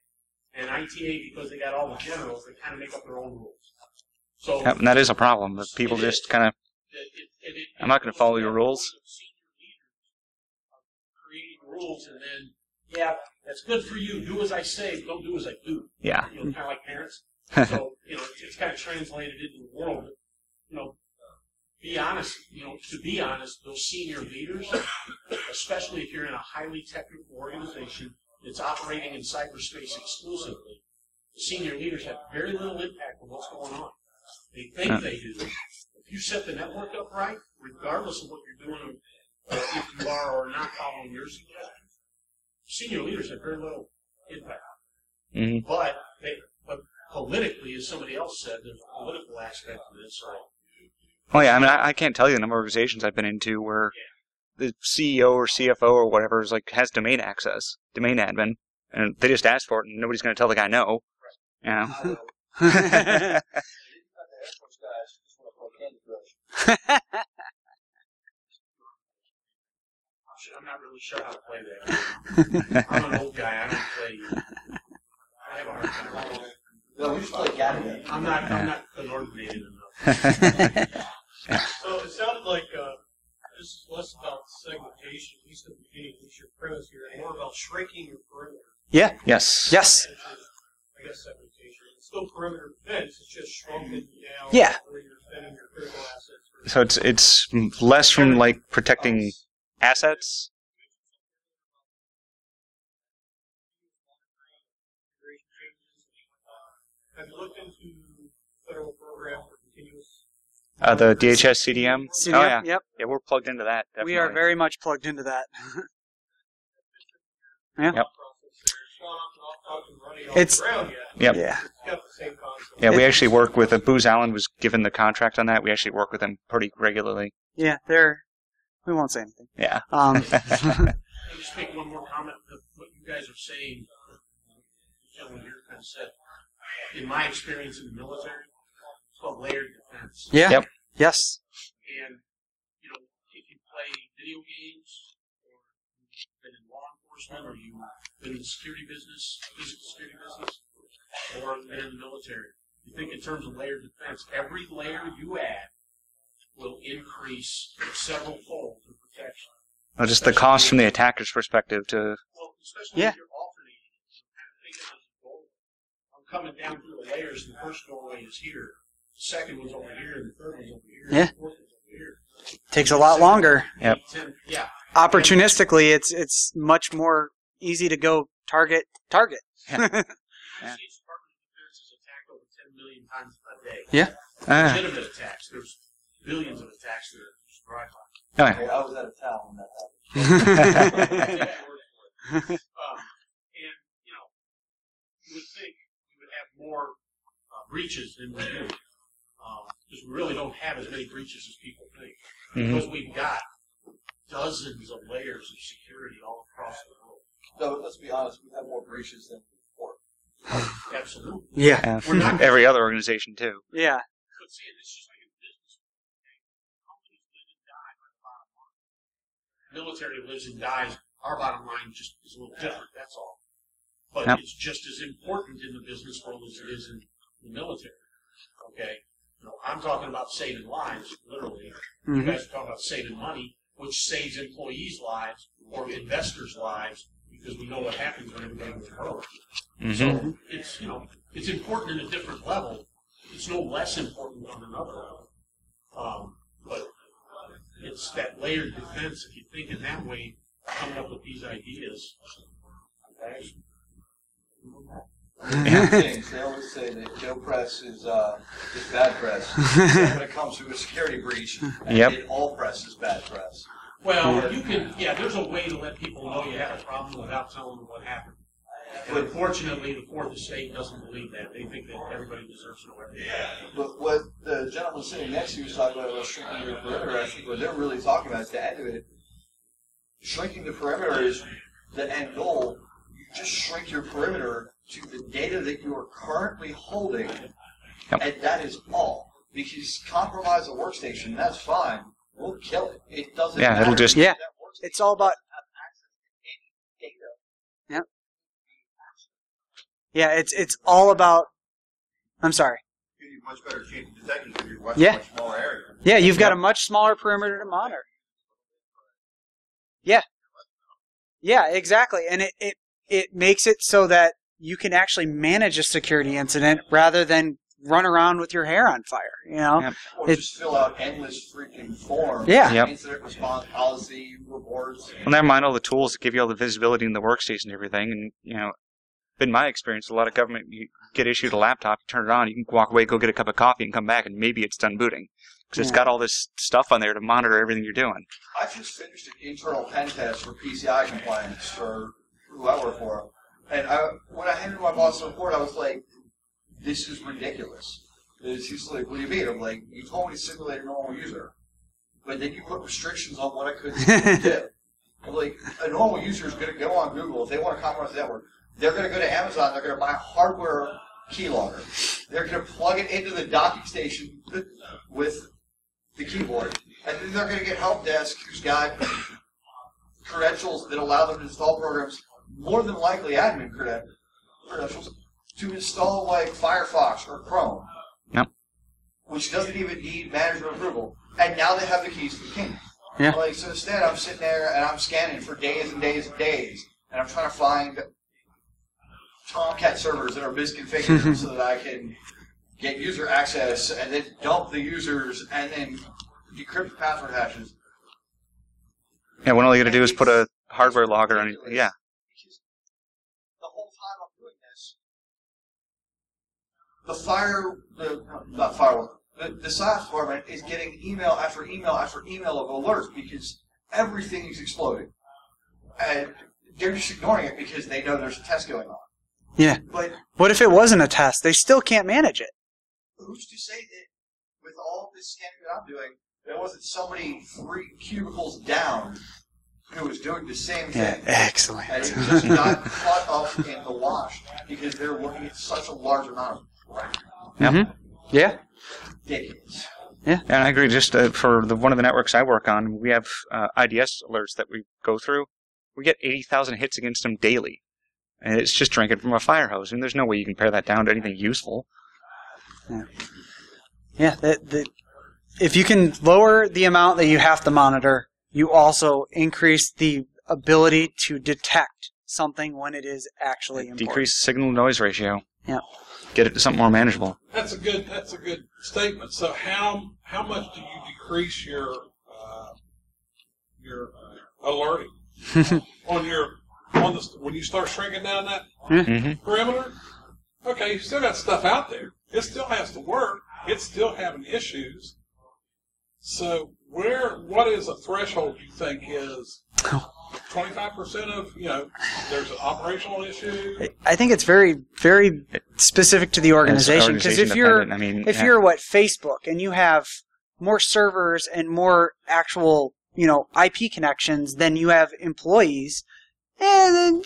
And ITA, because they got all the generals, they kind of make up their own rules. So and that is a problem. That people just kind of I'm not gonna follow your rules. Senior leaders are Creating rules and then, yeah, that's good for you. Do as I say, don't do as I do. yeah. You know, kind of like parents. [LAUGHS] So, you know, it's, kind of translated into the world. You know, be honest, you know, to be honest, those senior leaders, especially if you're in a highly technical organization that's operating in cyberspace exclusively, the senior leaders have very little impact on what's going on. They think they do. If you set the network up right, regardless of what you're doing, or if you are or not following your suggestions, senior leaders have very little impact. Mhm. But they, but politically, as somebody else said, there's a political aspect to this. So Oh yeah, I mean, I, I can't tell you the number of organizations I've been into where the CEO or CFO or whatever is like has domain access, domain admin, and they just ask for it, and nobody's going to tell the guy no. You know? [LAUGHS] [LAUGHS] I know. Not the Air Force guys just want to play Candy Crush. I'm not really sure how to play that. I'm an old guy. I don't play. I have a hard time. No, we just play Galaga. I'm not. I'm not coordinated enough. [LAUGHS] So it sounded like uh, this is less about segmentation, at least at the beginning, at least your premise here, and more about shrinking your perimeter. yeah. yes. Yes. I guess segmentation. It's still perimeter defense, it's just shrunken down Yeah. where you're defending your critical assets. versus- So it's it's less from like protecting assets. Have you looked into federal program for continuous? Uh, the DHS CDM. CDM, Oh yeah, Yep. yeah, we're plugged into that. We are very much plugged into that. [LAUGHS] Yep. Process there. It's not up, not up and running on It's- the ground yet. Yep. Yeah. It's got the same concept. Yeah, we actually work with. Uh, Booz Allen was given the contract on that. We actually work with them pretty regularly. Yeah. They're. We won't say anything. Yeah. Um. [LAUGHS] Let me just make one more comment to what you guys are saying. The gentleman here kind of said, in my experience in the military, it's called layered defense. yeah. Yep. Yes. And, you know, if you play video games, or you've been in law enforcement, or you've been in the security business, physical security business, or been in the military, you think in terms of layered defense, every layer you add will increase several fold in protection. Well, just the cost from the attacker's perspective to. Well, especially Yeah. if you're alternating, you kind of think as a goal. I'm coming down through the layers, and the first doorway is here, the second one's over here, and the third one's over here, Yeah. and the fourth one's over here. Takes a lot longer. Yep. Eight, ten- yeah. Opportunistically, it's it's much more easy to go target target. The [LAUGHS] United of Defense is attacked over 10 million times a day. Yeah. Ah. Legitimate attacks. There's billions of attacks that are just drive-by. Oh, yeah. Hey, I was out of town when that happened. Take my word for it. Um, and, you know, you would think we would have more uh, breaches than we do. Because we really don't have as many breaches as people think. Mhm. Because we've got dozens of layers of security all across the world. No, let's be honest, we have more breaches than before. [LAUGHS] Absolutely. Yeah. Yeah. We're not- Every other organization too. Yeah. But see, it's just like in business. Companies live and die by the bottom line. Military lives and dies. Our bottom line just is a little different. That's all. But Yep. it's just as important in the business world as it is in the military. Okay. You know, I'm talking about saving lives, literally. You Mhm. guys are talking about saving money, which saves employees' lives or investors' lives because we know what happens when everybody goes broke. Mhm. So it's you know it's important in a different level. It's no less important on another level. Um, but it's that layered defense. If you think in that way, coming up with these ideas. Okay. Things, they always say that Joe Press is, uh, is bad press [LAUGHS] when it comes to a security breach. And Yep. it- all press is bad press. Well, you can yeah. There's a way to let people know you have a problem without telling them what happened. But unfortunately, the fourth estate doesn't believe that. They think that everybody deserves to know everything. But what the gentleman sitting next to you was talking about was shrinking your perimeter. I think what they're really talking about is to add to it. Shrinking the perimeter is the end goal. You just shrink your perimeter to the data that you are currently holding, Yep. and that is all. Because compromise a workstation, that's fine. We'll kill it. It doesn't Yeah, matter. it'll just- Yeah. That It's all about doesn't have access to any data. yeah. It's it's all about. I'm sorry. You a much better chance of detecting because you're watching Yeah. much smaller area. Yeah, you've got a much smaller perimeter to monitor. Yeah. Yeah, exactly. And it, it, it makes it so that you can actually manage a security incident rather than run around with your hair on fire. You know, Yep. Or It- just fill out endless freaking forms. Yeah. Yep. Incident response policy reports. Well, never mind all the tools that give you all the visibility in the workstation and everything. And, you know, been my experience, a lot of government, you get issued a laptop, you turn it on, you can walk away, go get a cup of coffee, and come back, and maybe it's done booting. Because it's got all this stuff on there to monitor everything you're doing. I just finished an internal pen test for PCI compliance for who I work for. And I, when I handed my boss the report, I was like, this is ridiculous. This- He's like, what do you mean? I'm like, you told me to simulate a normal user. But then you put restrictions on what I could do. [LAUGHS] I'm like, a normal user is going to go on Google. If they want to compromise the network, they're going to go to Amazon. They're going to buy a hardware keylogger. They're going to plug it into the docking station with the keyboard. And then they're going to get help desk who's got credentials that allow them to install programs, more than likely admin credentials, to install like Firefox or Chrome. Yep. Which doesn't even need manager approval. And now they have the keys to the kingdom. Yeah. Like so instead I'm sitting there and I'm scanning for days and days and days and I'm trying to find Tomcat servers that are misconfigured [LAUGHS] so that I can get user access and then dump the users and then decrypt the password hashes. Yeah, when all you got to do is put a hardware logger on. Yeah, Because the whole time I'm doing this, the fire, the not firewall, the, the science department is getting email after email after email of alerts because everything is exploding, and they're just ignoring it because they know there's a test going on. yeah. But What if it wasn't a test? They still can't manage it. who's to say that with all this scanning that I'm doing, there wasn't somebody three cubicles down who was doing the same thing? Yeah, excellent. and it just got [LAUGHS] caught up in the wash because they're looking at such a large amount Mhm. Yeah. Ridiculous. and I agree. Just uh, for the one of the networks I work on, we have uh, IDS alerts that we go through. We get eighty thousand hits against them daily, and it's just drinking from a fire hose. And there's no way you can pare that down to anything useful. Yeah. The, the, if you can lower the amount that you have to monitor, you also increase the ability to detect something when it is actually important. Decrease signal noise ratio. Yeah. Get it to something more manageable. That's a good. That's a good statement. So how how much do you decrease your uh, your uh, alerting [LAUGHS] on your on the when you start shrinking down that Mm-hmm. perimeter? Okay, you still got stuff out there. It still has to work. It's still having issues. So where what is a threshold you think is twenty [LAUGHS] five percent of you know there's an operational issue? I think it's very, very specific to the organization because if you're. I mean, if yeah. you're what Facebook and you have more servers and more actual you know IP connections than you have employees, and then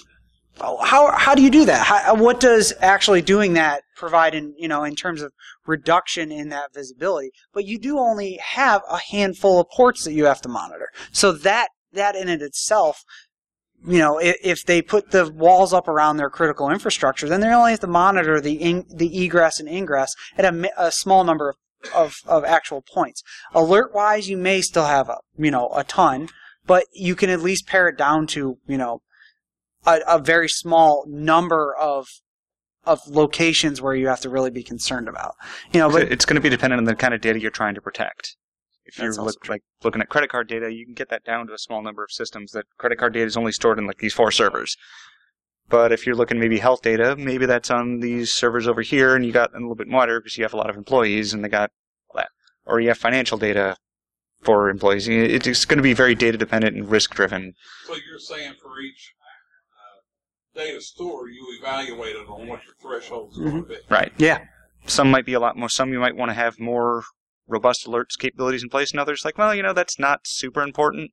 oh, how how do you do that? How, what does actually doing that provide in you know in terms of reduction in that visibility? But you do only have a handful of ports that you have to monitor, so that that in it itself you know, if, if they put the walls up around their critical infrastructure, then they only have to monitor the in, the egress and ingress at a, a small number of, of, of actual points. Alert wise, you may still have a you know a ton, but you can at least pare it down to you know a, a very small number of of locations where you have to really be concerned about. You know, but it's going to be dependent on the kind of data you're trying to protect. If you're That's look, like looking at credit card data, you can get that down to a small number of systems. That credit card data is only stored in like these four servers. But if you're looking maybe health data, maybe that's on these servers over here, and you got a little bit wider because you have a lot of employees and they got all that. Or you have financial data for employees. It's going to be very data dependent and risk driven. So you're saying for each uh, data store, you evaluate it on what your threshold is going to be. Right. yeah, Some might be a lot more. Some you might want to have more robust alerts capabilities in place, and others like, well, you know, that's not super important.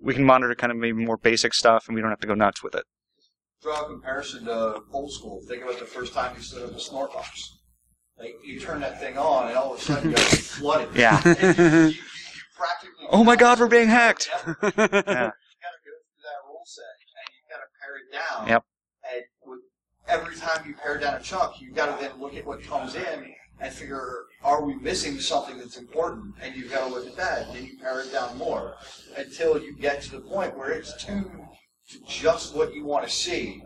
We can monitor kind of maybe more basic stuff, and we don't have to go nuts with it. Draw a comparison to old school. Think about the first time you stood up a snort box. Like you turn that thing on, and all of a sudden you're flooded. [LAUGHS] Yeah. You, you, Oh my God, we're being hacked. Yeah. Yeah. you got to go through that [LAUGHS] rule set, and you got to pare it down. Yep. And with every time you pare down a chunk, you've got to then look at what comes in and figure, are we missing something that's important? And you've got to look at that. And then you pare it down more until you get to the point where it's tuned to just what you want to see,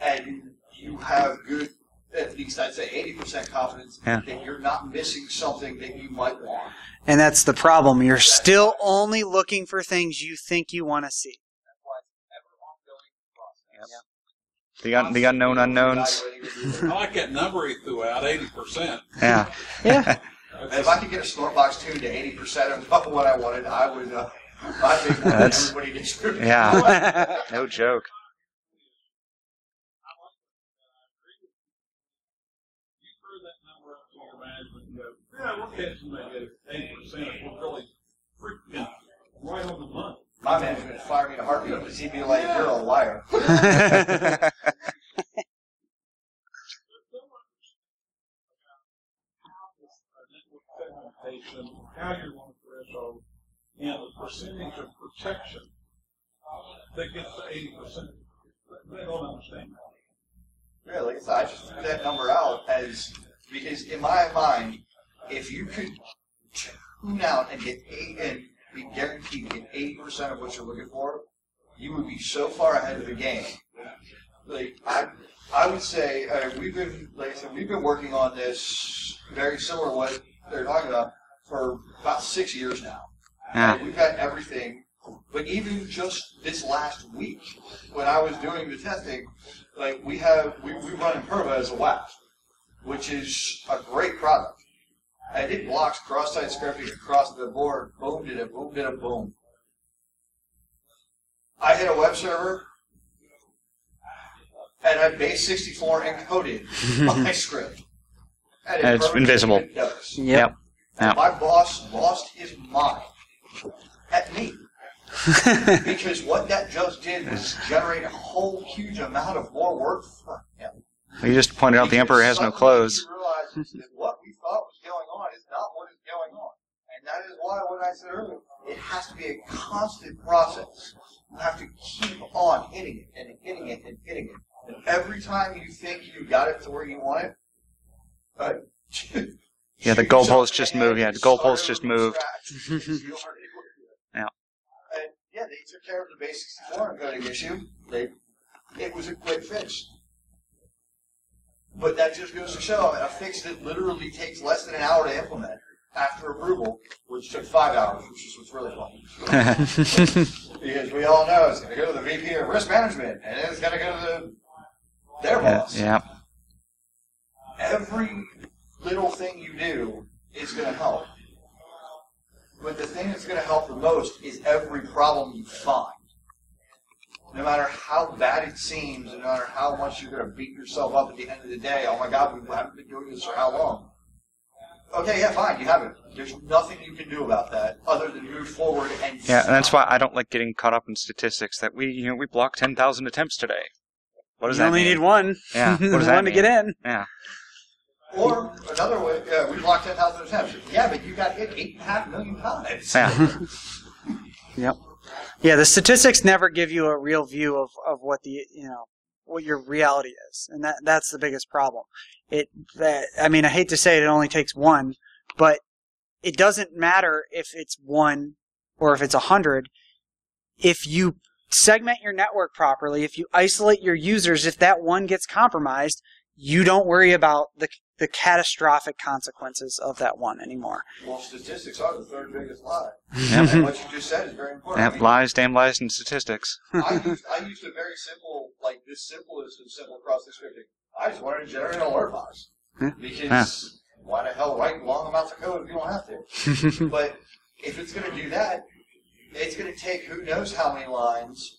and you have good at least I'd say eighty percent confidence Yeah. that you're not missing something that you might want. And that's the problem. You're still only looking for things you think you want to see. That's why it's an ever ongoing process. The, un- the unknown unknowns. I like that number he threw out, eighty percent. Yeah. Yeah. [LAUGHS] If I could get a Snortbox tuned to eighty percent of [LAUGHS] what I wanted, I would. Uh, I think more than That's- everybody distributed. Yeah. [LAUGHS] No joke. You threw that number up to your management and go, yeah, we're catching that at eight percent. We're really freaking right on the money. My management would fire me in a heartbeat because he'd be like, "You're a liar." how you're going to threshold, and the percentage of protection that gets to eighty percent. They don't understand that. Yeah, like I I just threw that number out as because in my mind, if you could tune out and get eight and be guaranteed to get eighty percent of what you're looking for, you would be so far ahead of the game. Like I, I would say uh, we've been, like I said, we've been working on this very similar to what they're talking about for about six years now. Yeah. Like, we've got everything, but even just this last week, when I was doing the testing, like we have, we, we run Imperva as a WAF, which is a great product. And it blocks cross-site scripting across the board. Boom, did it, boom, did it, boom. I hit a web server, and I base 64 encoded [LAUGHS] my script. And, And it's invisible. even does. Yep. Yep. my boss lost his mind at me. [LAUGHS] because what that just did was generate a whole huge amount of more work for him. You just pointed out the emperor has no clothes. he realized that what we thought was going on is not what is going on. And that is why, what I said earlier, it has to be a constant process. You have to keep on hitting it and hitting it and hitting it. And every time you think you got it to where you want it, uh, [LAUGHS] Yeah, the shoot goalpost just moved. Yeah, the start goalpost just moved. scratch. [LAUGHS] You already were. Yeah. And yeah, they took care of the basic 64 encoding issue. They, it was a quick fix. But that just goes to show a fix that literally takes less than an hour to implement after approval, which took five hours, which is what's really funny. [LAUGHS] Because we all know it's going to go to the VP of risk management, and it's going to go to the, their boss. yeah. Every little thing you do is going to help. But the thing that's going to help the most is every problem you find. No matter how bad it seems, no matter how much you're going to beat yourself up at the end of the day, oh my God, we haven't been doing this for how long? Okay, yeah, fine, you haven't. There's nothing you can do about that other than move forward and Yeah, and that's why I don't like getting caught up in statistics that we, you know, we blocked 10,000 attempts today. What does you that only mean? need one. Yeah, what does [LAUGHS] that one to get in. Yeah. Or another way, uh, we blocked 10,000 attempts. Yeah, but you got hit 8.5 million times. Yeah. [LAUGHS] Yep. Yeah, the statistics never give you a real view of, of what the you know what your reality is, and that that's the biggest problem. It that I mean I hate to say it, it only takes one, but it doesn't matter if it's one or if it's a hundred. If you segment your network properly, if you isolate your users, if that one gets compromised, you don't worry about the the catastrophic consequences of that one anymore. Well, statistics are the third biggest lie. [LAUGHS] Yep. And what you just said is very important. I mean, lies, damn lies, and statistics. [LAUGHS] I [LAUGHS] used, I used a very simple, like this simplest of simple cross scripting. I just wanted to generate an alert box. Yeah. Because why the hell write long amounts of code if you don't have to? but if it's going to do that, it's going to take who knows how many lines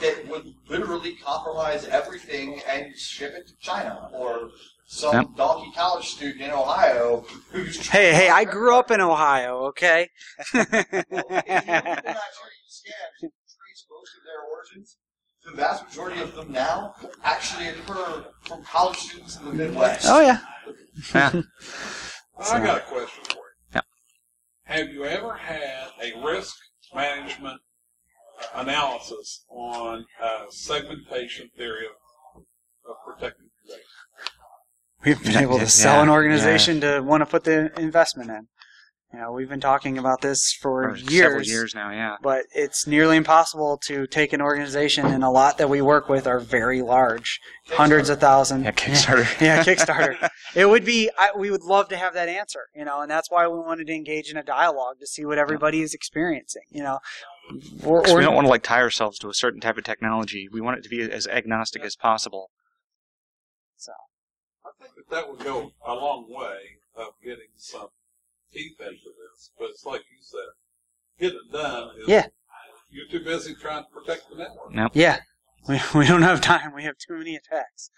that would literally compromise everything and ship it to China or some Yep. donkey college student in Ohio who's Hey, hey, I grew up in Ohio, okay? Well, if you look at that scams and trace most of their origins, the vast majority of them now actually occur from college students in the Midwest. oh yeah. Yeah. [LAUGHS] I got a question for you. Yeah. Have you ever had a risk management analysis on uh, segmentation theory of, of protected data? We've been able to sell an yeah, organization to want to put the investment in. You know, we've been talking about this for, For years, several years now. Yeah. but it's nearly impossible to take an organization, and a lot that we work with are very large, hundreds of thousands. Yeah, Kickstarter. [LAUGHS] yeah, Kickstarter. it would be. I, we would love to have that answer, you know, and that's why we wanted to engage in a dialogue to see what everybody is experiencing, you know. Or, 'Cause or we don't want to like tie ourselves to a certain type of technology. We want it to be as agnostic as possible. So, I think that that would go a long way of getting some teeth into this. But it's like you said, getting it done is Yeah. you're too busy trying to protect the network. yeah, [LAUGHS] we, we don't have time. We have too many attacks.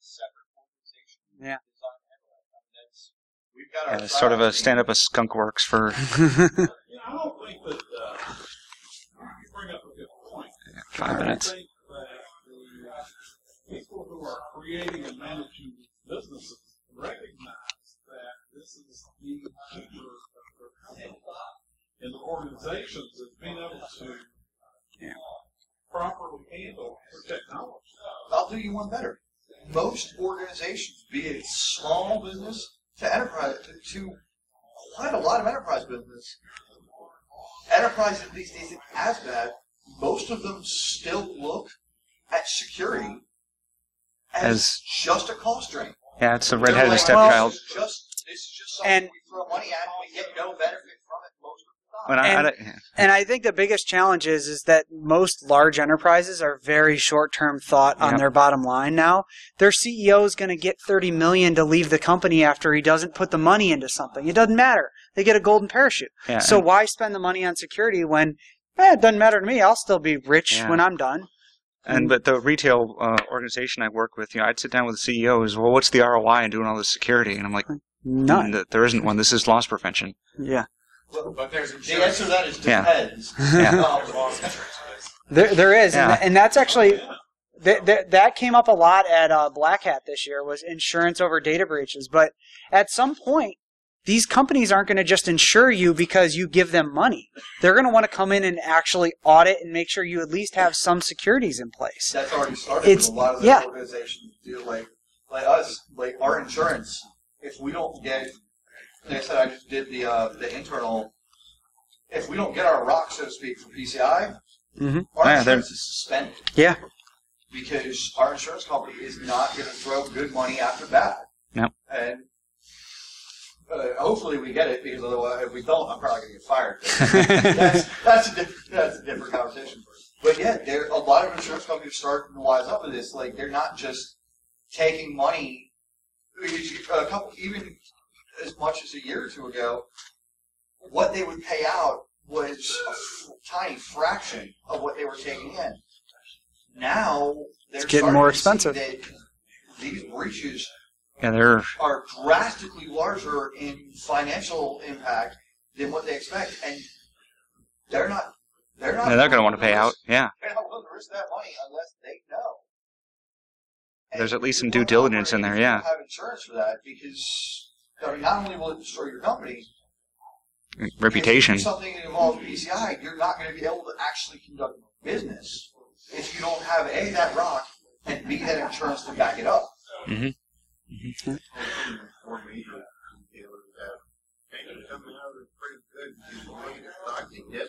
Separate organization. Yeah. Design and that's- We've got Yeah, our it's sort of a stand up a skunk works for Yeah, [LAUGHS] I don't think that, uh, you bring up a good point. five minutes. I think that the uh, people who are creating and managing businesses recognize that this is the future of their company. And the organizations is being able to properly handle the technology. I'll do you one better. Most organizations, be it small business to enterprise, to, to quite a lot of enterprise business, enterprise at least isn't as bad. Most of them still look at security as, As- just a cost drain. Yeah, it's a They're redheaded like, stepchild. This is just this is just something And- we throw money at and we get no benefit from it most of the time. I, I And- don't- And I think the biggest challenge is is that most large enterprises are very short term thought on Yep. their bottom line now. Their CEO is going to get 30 million to leave the company after he doesn't put the money into something. It doesn't matter. They get a golden parachute. yeah, so and- why spend the money on security when eh, it doesn't matter to me. I'll still be rich Yeah. when I'm done. And but the retail uh, organization I work with, you know, I'd sit down with the CEOs. Well, what's the ROI in doing all this security? And I'm like, None. "Mm, there isn't one. This is loss prevention. Yeah. But there's the answer to that is depends. [LAUGHS] Yeah. Um, [LAUGHS] There, there is, and, Yeah. tha- and that's actually th- th- that came up a lot at uh, Black Hat this year was insurance over data breaches. But at some point, these companies aren't going to just insure you because you give them money. They're going to want to come in and actually audit and make sure you at least have some securities in place. That's already started. It's- with a lot of yeah. organizations do like like us, like our insurance. If we don't get, like I said, I just did the uh, the internal. If we don't get our rock, so to speak, from PCI, Mhm. our Yeah, insurance is suspended Yeah. because our insurance company is not going to throw good money after bad. Yep. And uh, hopefully we get it because otherwise, if we don't, I'm probably going to get fired. [LAUGHS] that's that's a different that's a different conversation. But yeah, there a lot of insurance companies are starting to wise up with this. Like they're not just taking money. A couple, even as much as a year or two ago, what they would pay out was a f- tiny fraction of what they were taking in. Now they're It's getting more expensive. these breaches Yeah, they're are drastically larger in financial impact than what they expect, and they're not. They're not. they're going to want to pay out. Yeah, They're not willing to risk that money unless they know. And There's at least some due diligence in there, yeah. Have insurance for that because I mean, not only will it destroy your company, mm, reputation. If something that involves PCI, you're not going to be able to actually conduct business if you don't have a that rock and b that insurance to back it up. Four major retailers have payments coming out are pretty good. You look at their stock, they dip.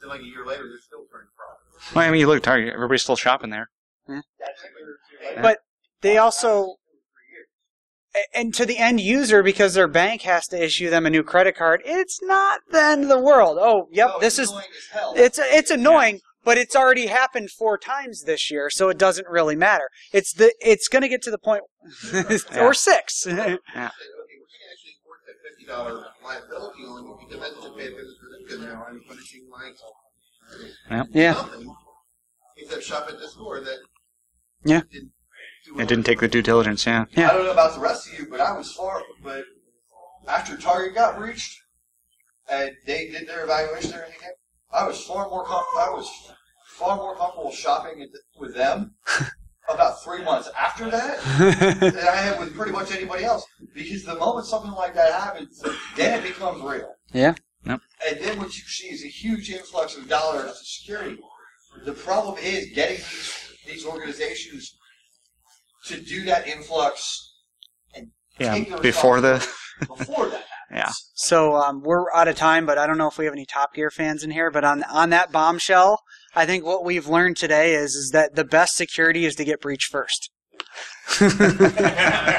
Then like a year later, they're still turning profit. Well, I mean, you look at Target. Everybody's still shopping there. Hmm? That's But they also, and to the end user, because their bank has to issue them a new credit card, it's not the end of the world. Oh, yep, No, this is annoying as hell. it's it's annoying, but it's already happened four times this year, so it doesn't really matter. It's the it's going to get to the point, [LAUGHS] or six. Say, okay, we can actually enforce that fifty dollar liability on you because that's the pay business for them because now I'm punishing my yeah. Uh, Except shop at the store that Yeah. didn't It didn't take the due diligence. Yeah. Yeah. I don't know about the rest of you, but I was far. But after Target got breached and they did their evaluation and everything, I was far more. Com- I was far more comfortable shopping with them [LAUGHS] about three months after that than I have with pretty much anybody else. Because the moment something like that happens, then it becomes real. yeah. Yep. And then what you see is a huge influx of dollars to security. The problem is getting these, these organizations to do that influx and Yeah. take the Before the before that happens. Yeah. So um, we're out of time, but I don't know if we have any Top Gear fans in here. But on on that bombshell, I think what we've learned today is is that the best security is to get breached first. [LAUGHS]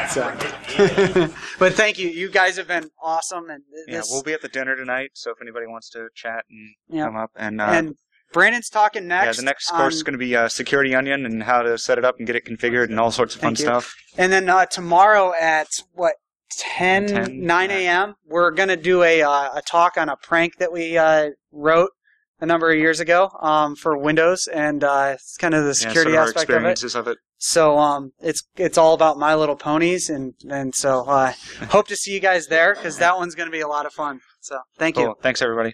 So- [LAUGHS] but thank you. You guys have been awesome, and Yeah, we'll be at the dinner tonight, so if anybody wants to chat and Yeah. come up, and, uh, and Brandon's talking next. yeah, the next course is going to be uh, Security Onion and how to set it up and get it configured and all sorts of fun you. stuff. And then uh, tomorrow at what 10, 10, 9 a.m. we're gonna do a uh, a talk on a prank that we uh, wrote a number of years ago um, for Windows, and uh, it's kind of the Yeah, security sort of aspect of it. experiences of it. So um, it's it's all about My Little Ponies, and and so uh, [LAUGHS] hope to see you guys there because that one's gonna be a lot of fun. So thank you. Thanks, everybody.